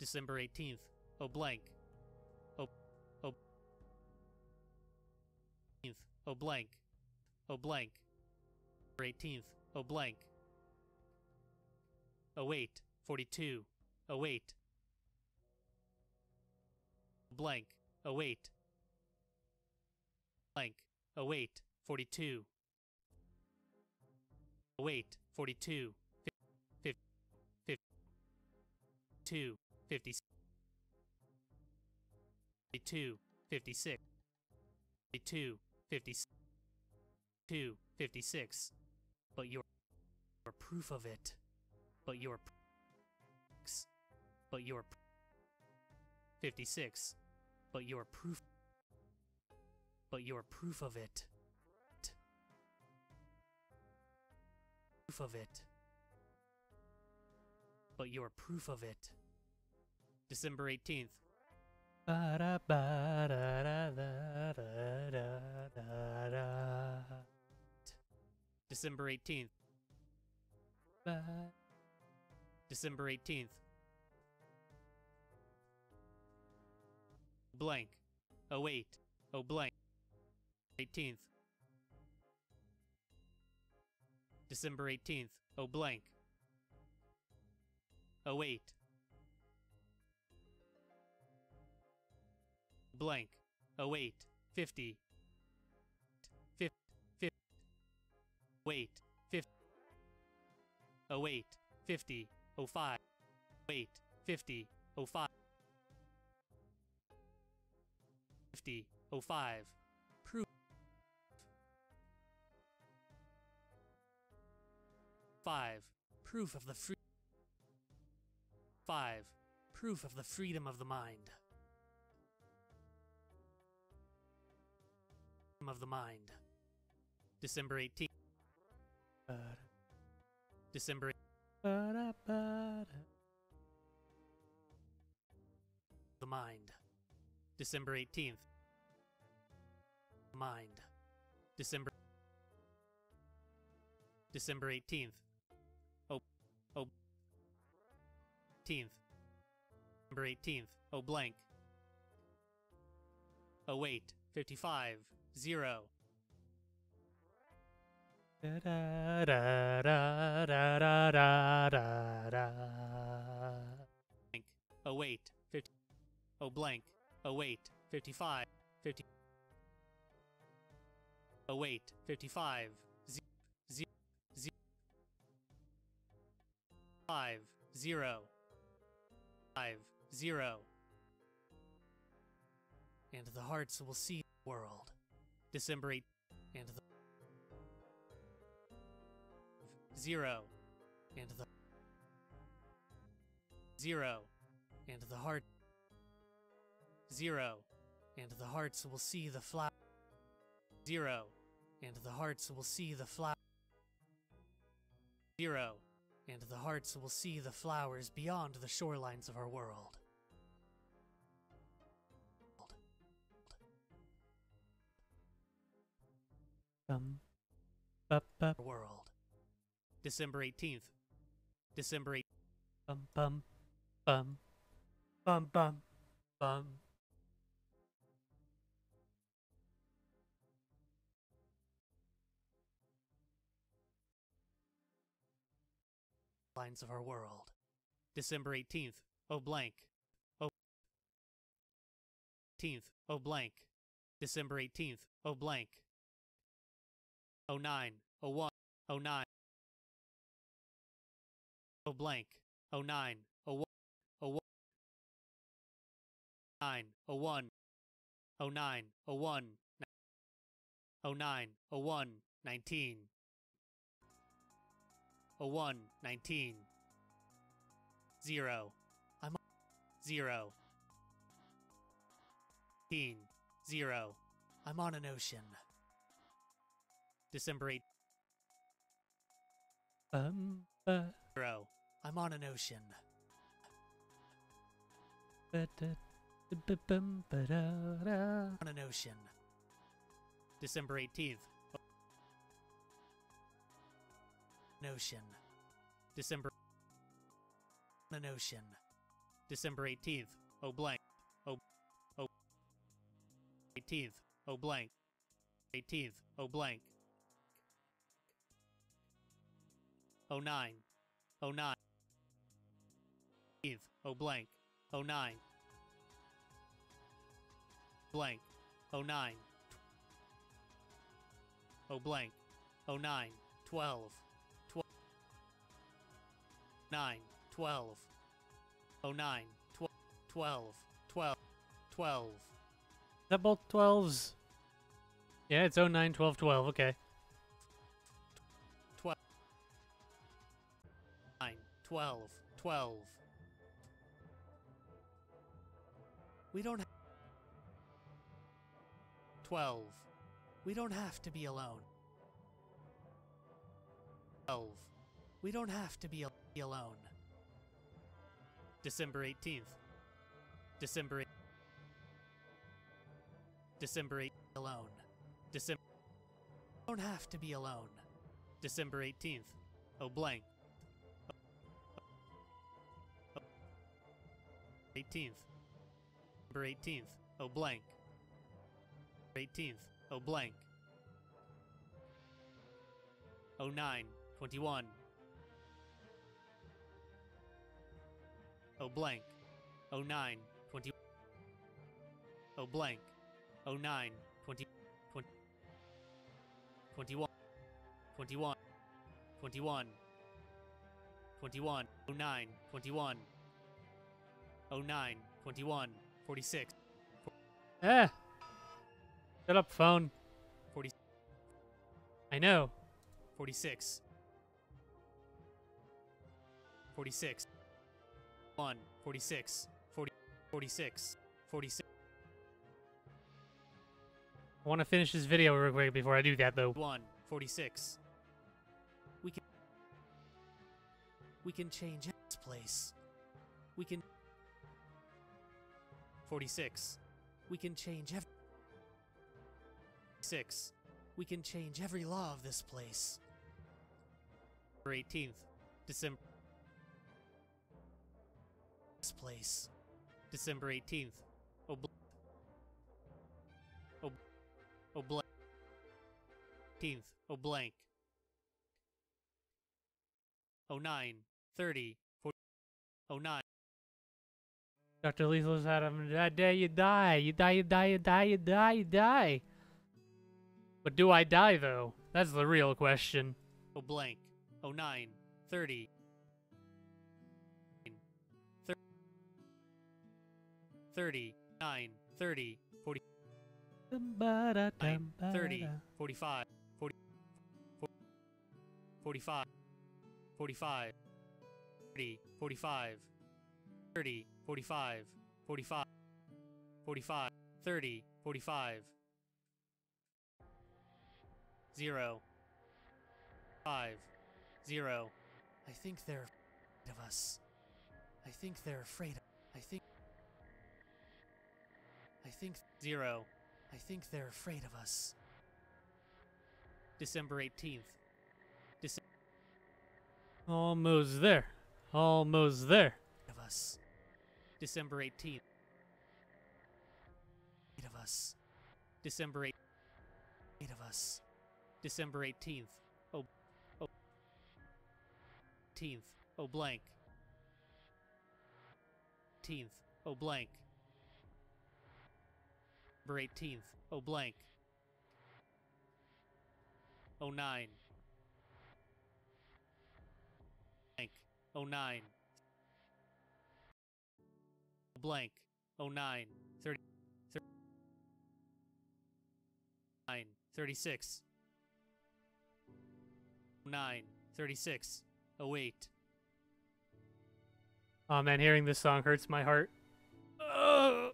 December 18th. Oh blank. Oh oh 18th. Oh blank. Oh blank. 18th. Oh blank. Oh eight. 42. Oh eight. Blank. Oh eight blank, oh eight, oh, forty-two, fif, fif, two, fifty, fifty-two, fifty-six, fifty-two, fifty, two, fifty-six, but you're, you're proof of it, but you're, but you're, fifty-six, but you're proof but you're proof of it. Proof of it. But you're proof of it. December 18th. December 18th. December 18th. Blank. Oh eight. Oh blank. 18th. December 18th. Oh blank. Oh eight. Blank. Oh eight. 50. 50. 50. Wait. 50. Oh eight. 50. Oh five. Wait. 50. Oh five. 50. Oh five. 5. Proof of the free. 5. Proof of the freedom of the mind. Of the mind. December 18th. ba- December ba-da-ba-da. the mind. December 18th. Mind. December December 18th. 18th. December 18th. Oh blank. Oh wait. 55. 0. Da-da-da-da-da-da-da. blank. Oh wait. 50. Oh blank. Oh wait. 55. 50. Oh wait. 55. Z- z- z- 5. 0. 5. 0. And the hearts will see the world. December 8. And the 0. And the 0. And the heart Zero. And the hearts will see the flower. Zero. And the hearts will see the flower. Zero. And the hearts will see the flowers beyond the shorelines of our world. Bum, ba- ba- World. December 18th. December 8th. bum, bum, bum, bum, bum, bum. Lines of our world. December 18th. Oh blank. Oh 18th, oh blank. December 18th, oh blank. 09, 01, 09. Oh blank, 09, 01, 01. 9, 01, 09, 01, 09, 01, 19. 01, 19. 0. I'm 0. 18, 0. I'm on an ocean. December 8, Um, ba, 0. I'm on an ocean. ba, da, da, ba, bum, ba, da, da. On an ocean. December 18th. Ocean. December. An ocean. December 18th. Oh blank. Oh. Oh. 18th. Oh blank. 18th. Oh blank. Oh nine. Oh nine. 18th. Oh blank. Oh nine. Blank. Oh nine. Oh blank. Oh nine. Twelve. Nine. Twelve. Oh nine. Tw- twelve. Twelve. Twelve. Is that both 12s? Yeah, it's 09, 12, 12. Okay. Twelve. Nine. Twelve. Twelve. We don't. Ha- Twelve. We don't have to be alone. Twelve. We don't have to be, al- be alone. December 18th. December. eight- December 8th. Alone. December. Don't have to be alone. December 18th. Oh blank. 18th. December 18th. Oh blank. 18th. Oh blank. Oh 09. 21. Oh blank. Oh 09. 20. Oh blank. Oh 09. 20. 20 21. 21. 21. 21. 09. 21. 09. 21. 46. Ah! Shut up, phone. 40. I know. 46. 46. 1. 46. 40. 46. 46. I want to finish this video real quick before I do that, though. 1. 46. We can. We can change this place. We can. 46. We can change every. 6. We can change every law of this place. 18th. December. This place. December 18th. Oh, bl- oh, oh, blank. 18th. Oh, blank. Oh, 09. 30. 40. Oh, 09. Dr. Lethal's had him. That day you die. You die, you die, you die, you die, you die. But do I die, though? That's the real question. Oh, blank. Oh, 09. 30. 30. 9. 30. 40. 9. 30. 45. 40. 45. 45. 30. 45. 30. 45. 45. 45. 30. 45. 0. 5. 0. I think they're afraid of us. I think they're afraid of I think think 0. I think they're afraid of us. December 18th. December Almost there. Almost there. of us. December 18th. Eight of us. December 8th. Eight of us. December 18th. Oh. Oh. 18th. Oh blank. 18th. Oh blank. December 18th. Oh blank. Oh nine. Blank. Oh nine. Blank. Oh nine. 30. 9. 36. 9. 36. Oh eight. Oh man, hearing this song hurts my heart. Ugh.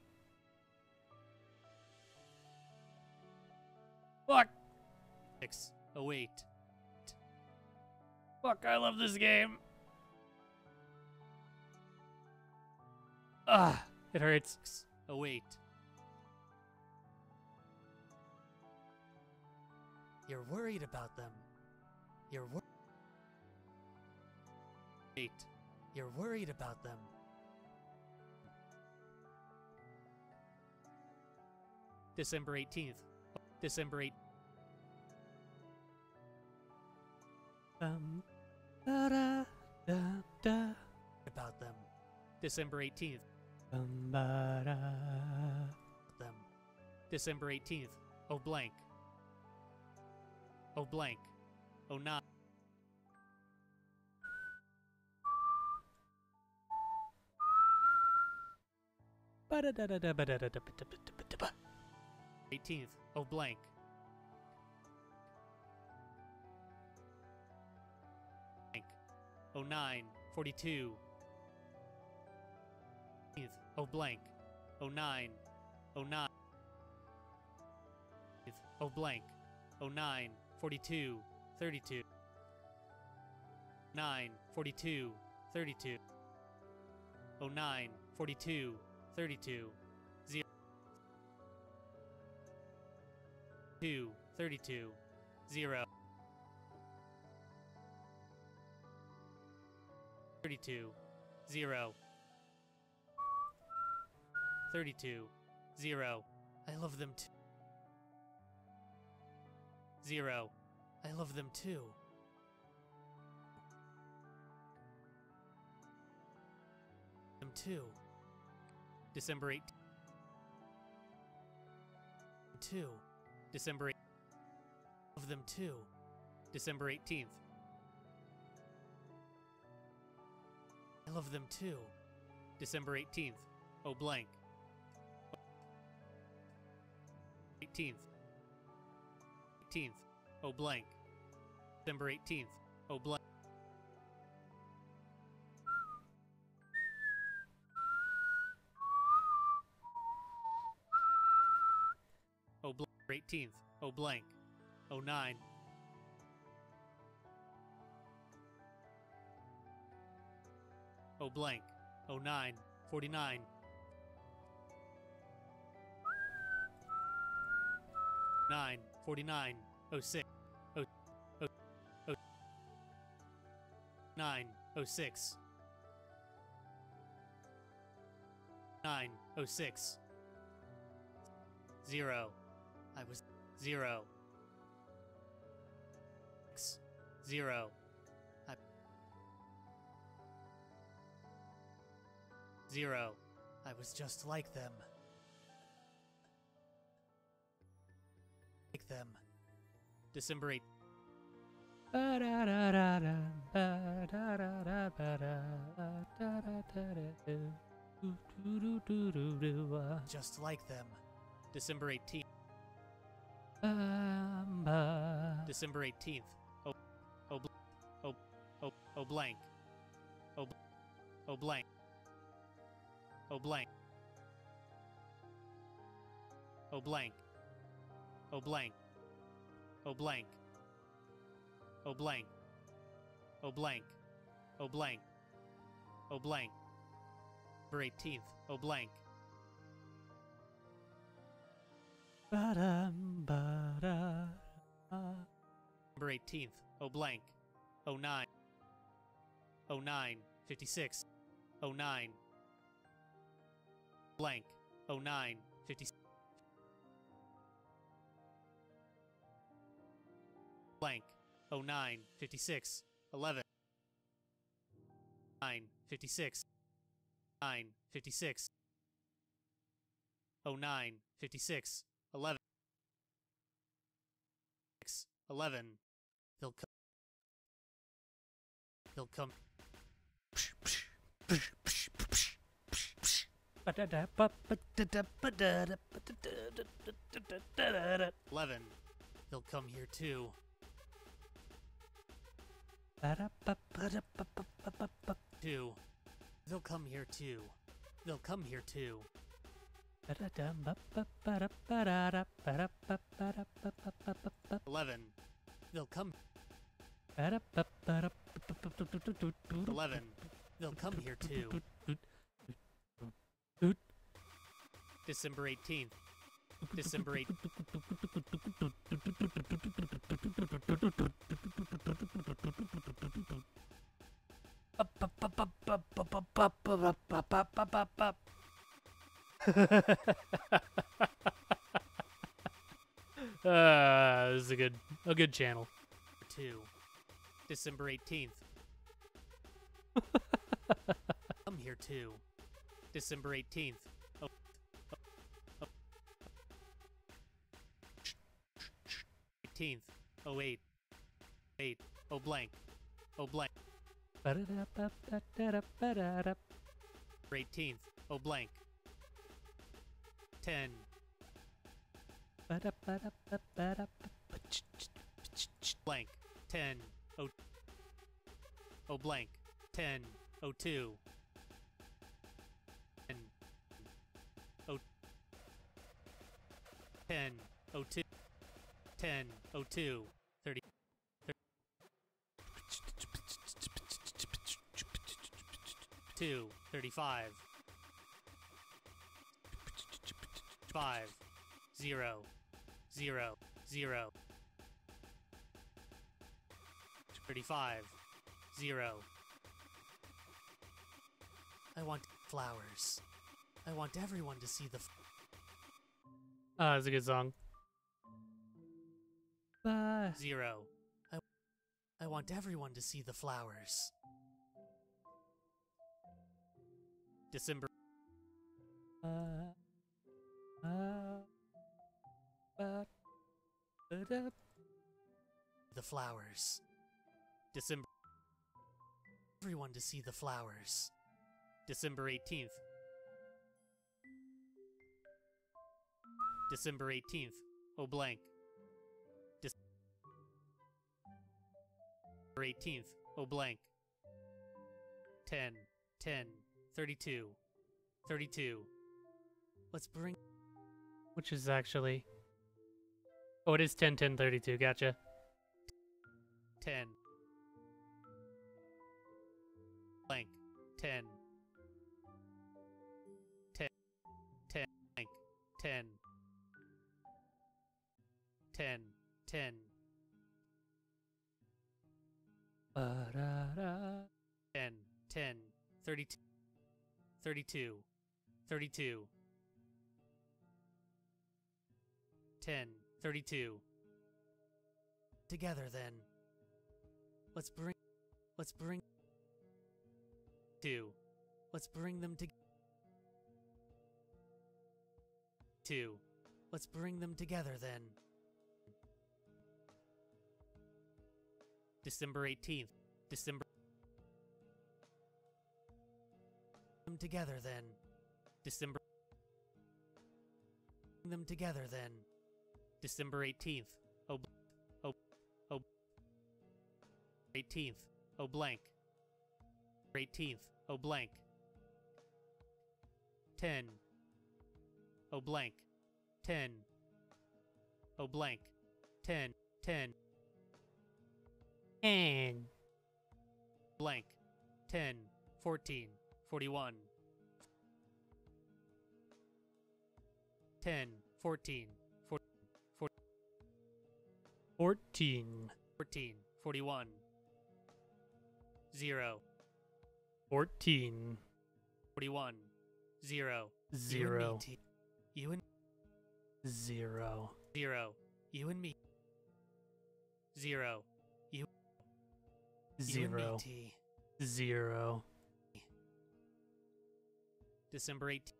Fuck. 6. Oh eight. Fuck, I love this game. Ah, it hurts. 6. Oh eight. You're worried about them. You're 8. You're worried about them. December 18th. December 8th. Um, da da da da. About them. December 18th. Um, ba da. Them. December 18th. Oh blank. Oh blank. Oh not. Ba da da da da ba da da da da da da. 18th of blank. Blank. 09 42. 18th of blank. 09 09. Of blank. 09 42 32. 9 42 32. 09 42 32. 2. 32. 0. 32. 0. 32. 0. I love them too. 0. I love them too. Them too. December 8th. 2. December 8th. Of them too. December 18th. I love them too. December 18th. Oh blank. 18th. 18th. Oh blank. December 18th. Oh blank. 19th, O blank, 09. O blank, 09, 49. Nine. Forty nine. Oh six. Oh oh oh nine. Oh six. Nine. Oh six. Zero. I was zero. I zero. I was just like them. Like them. December 8th. Ba-da-da-da-da, ba-da-da-da-ba-da, da-da-da-da-do, do-do-do-do-do-do, uh, Just like them. December 18th. Ba-ba. December 18th. Oh, oh, oh, oh, blank. Oh, oh, blank. Oh, blank. Oh, blank. Oh, blank. Oh, blank. Oh, blank. Oh, blank. Oh, blank. Oh, blank. December 18th. Oh, blank. Number 18th, Oh blank, 09, 09, 56, 09, blank, 09, 56, blank, 09, 56, 11, 9, 56, 9, 56, 09, 56, 11, 6, 11. They'll come. They'll come. 11. They'll come here too. Two. They'll come here too. They'll come here too. Eleven. They'll come. Eleven. They'll come here too. December 18th. December 8th. *laughs* *laughs* uh, this is a good a good channel. Two. December 18th. I'm *laughs* here too. December 18th. Oh. oh, oh. 18th. Oh eight. Eight. Oh blank. Oh blank. 18th. Oh blank. 10. Blank. 10. Oh. Oh blank. 10. Oh two. 10. Oh. 10. Oh two. 10. Oh two. 30. 2. 35. 5. 0. 0. 0. 35. 0. I want flowers. I want everyone to see the. F- Ah, that's a good song. Bye. Zero. I, I want everyone to see the flowers. December. Uh, uh, The flowers. December. Everyone to see the flowers. December 18th. December 18th. Oh blank. December 18th. Oh blank. 10, 10, 32, 32. Let's bring Which is actually. Oh, it is 10 10 32. Gotcha. 10. Blank. 10. 10. 10. Blank. 10. 10. 10. Ba-da-da. 10. 10. 32. 32. 32. 10. 32. Together then. Let's bring. Let's bring. Two. Let's bring them together. Two. Let's bring them together then. December 18th. December. Them together then. December. Them together then. December 18th. Oh. Oh. Oh. 18th. Oh blank. 18th. Oh blank. 10. Oh blank. 10. Oh blank. 10. 10. And. Blank. 10. 14. 41. 10. 14. 14. 14. 41. 0. 14. 41. 0. Zero. You and me. Zero. You and 0. You and me. 0. You and me, Zero. T. Zero. December 18th.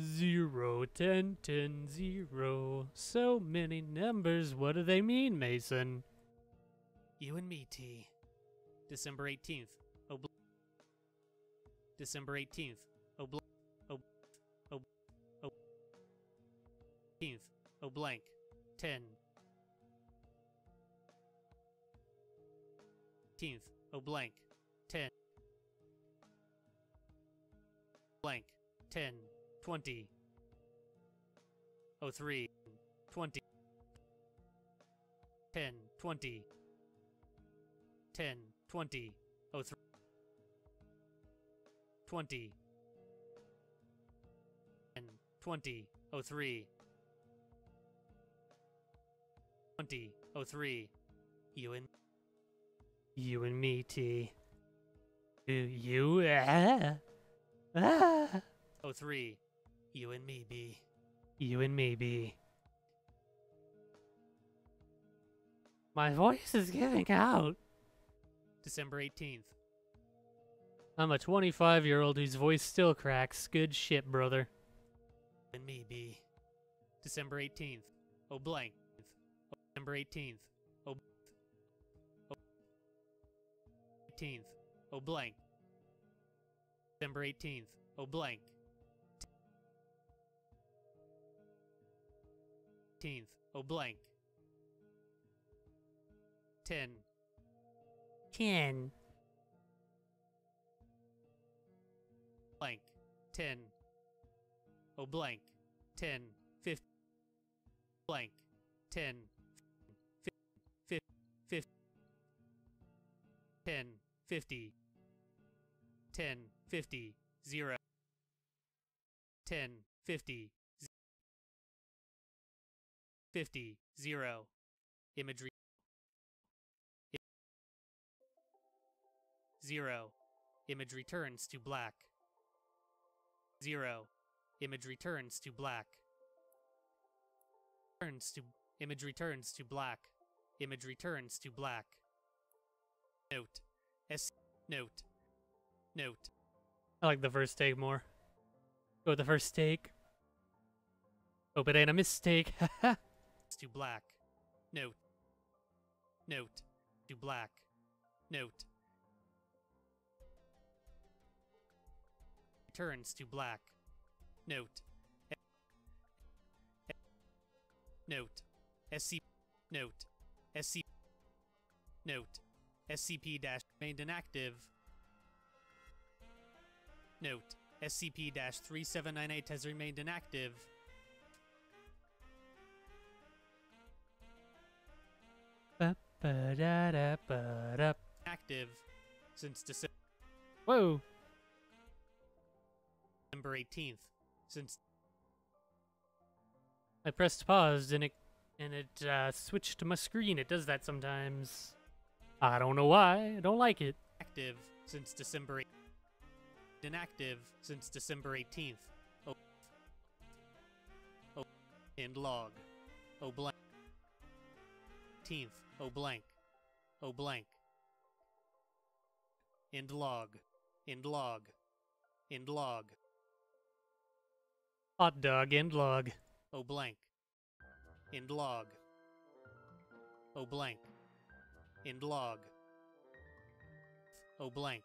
Zero, ten, ten, zero. So many numbers. What do they mean, Mason? You and me, T. December 18th. Obl- December 18th. Obl- ob- ob- ob- 18th. O blank. 10. 18th. O blank. 10. Blank. 10. 20. 03. 20. 10. 20. 10, 20, 03, 20, 10, 20, 03, 20, 03, you and You and me, T. Do you? Ah. Ah. 03, you and me, B. You and me, B. My voice is giving out. December 18th, I'm a 25 year old whose voice still cracks. Good shit, brother. you and me, B. December 18th, O blank, December 18th, O, o 18th, O blank, December 18th, O blank, 18th, O blank, 10, 10. blank, 10, O blank, 10, 50, blank, 10, 50, 50, 10, 50, 10, 50, 0, 10, 50, 50, 0, imagery, 0, image returns to black, 0, image returns to black, turns to, image returns to black, image returns to black, note, s, note, note, I like the first take more. Go with the first take. Hope it ain't a mistake. *laughs* to black. Note. Note. To black. Note. Turns to black. Note. Note. SC. Note. SC. Note. SCP dash remained inactive. Note. SCP 3798 has remained inactive. Active since December. Whoa. December 18th. Since I pressed pause and it and it uh, switched to my screen. It does that sometimes. I don't know why. I don't like it. active since December 8th. Inactive since December 18th. Oh. Oh. End log. Oh blank. 18th. Oh blank. Oh blank. End log. End log. End log. Hot dog and log. Oh blank. End log. Oh blank. End log. Oh blank.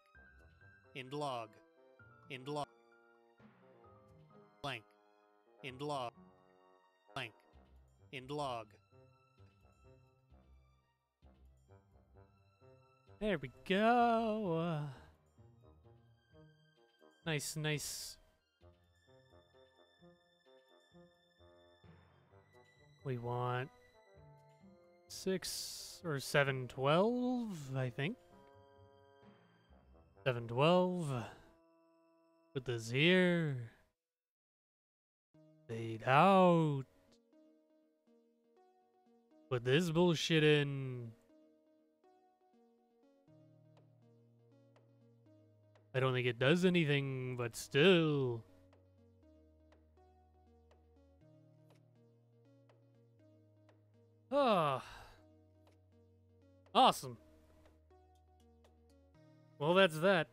End log. End log. Blank. End log. Blank. End log. There we go. Nice, nice. We want six or seven twelve, I think. Seven twelve. Put this here. Fade out. Put this bullshit in. I don't think it does anything, but still. Ah. Awesome. Well, that's that.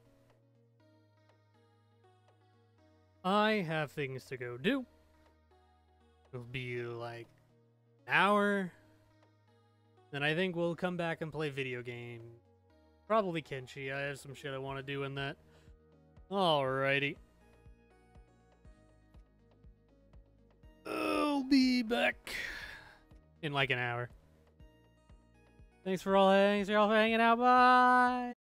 I have things to go do. It'll be like an hour. Then I think we'll come back and play video game. Probably Kenshi. I have some shit I want to do in that. Alrighty. I'll be back in like an hour. Thanks for all thanks for all for hanging out. Bye.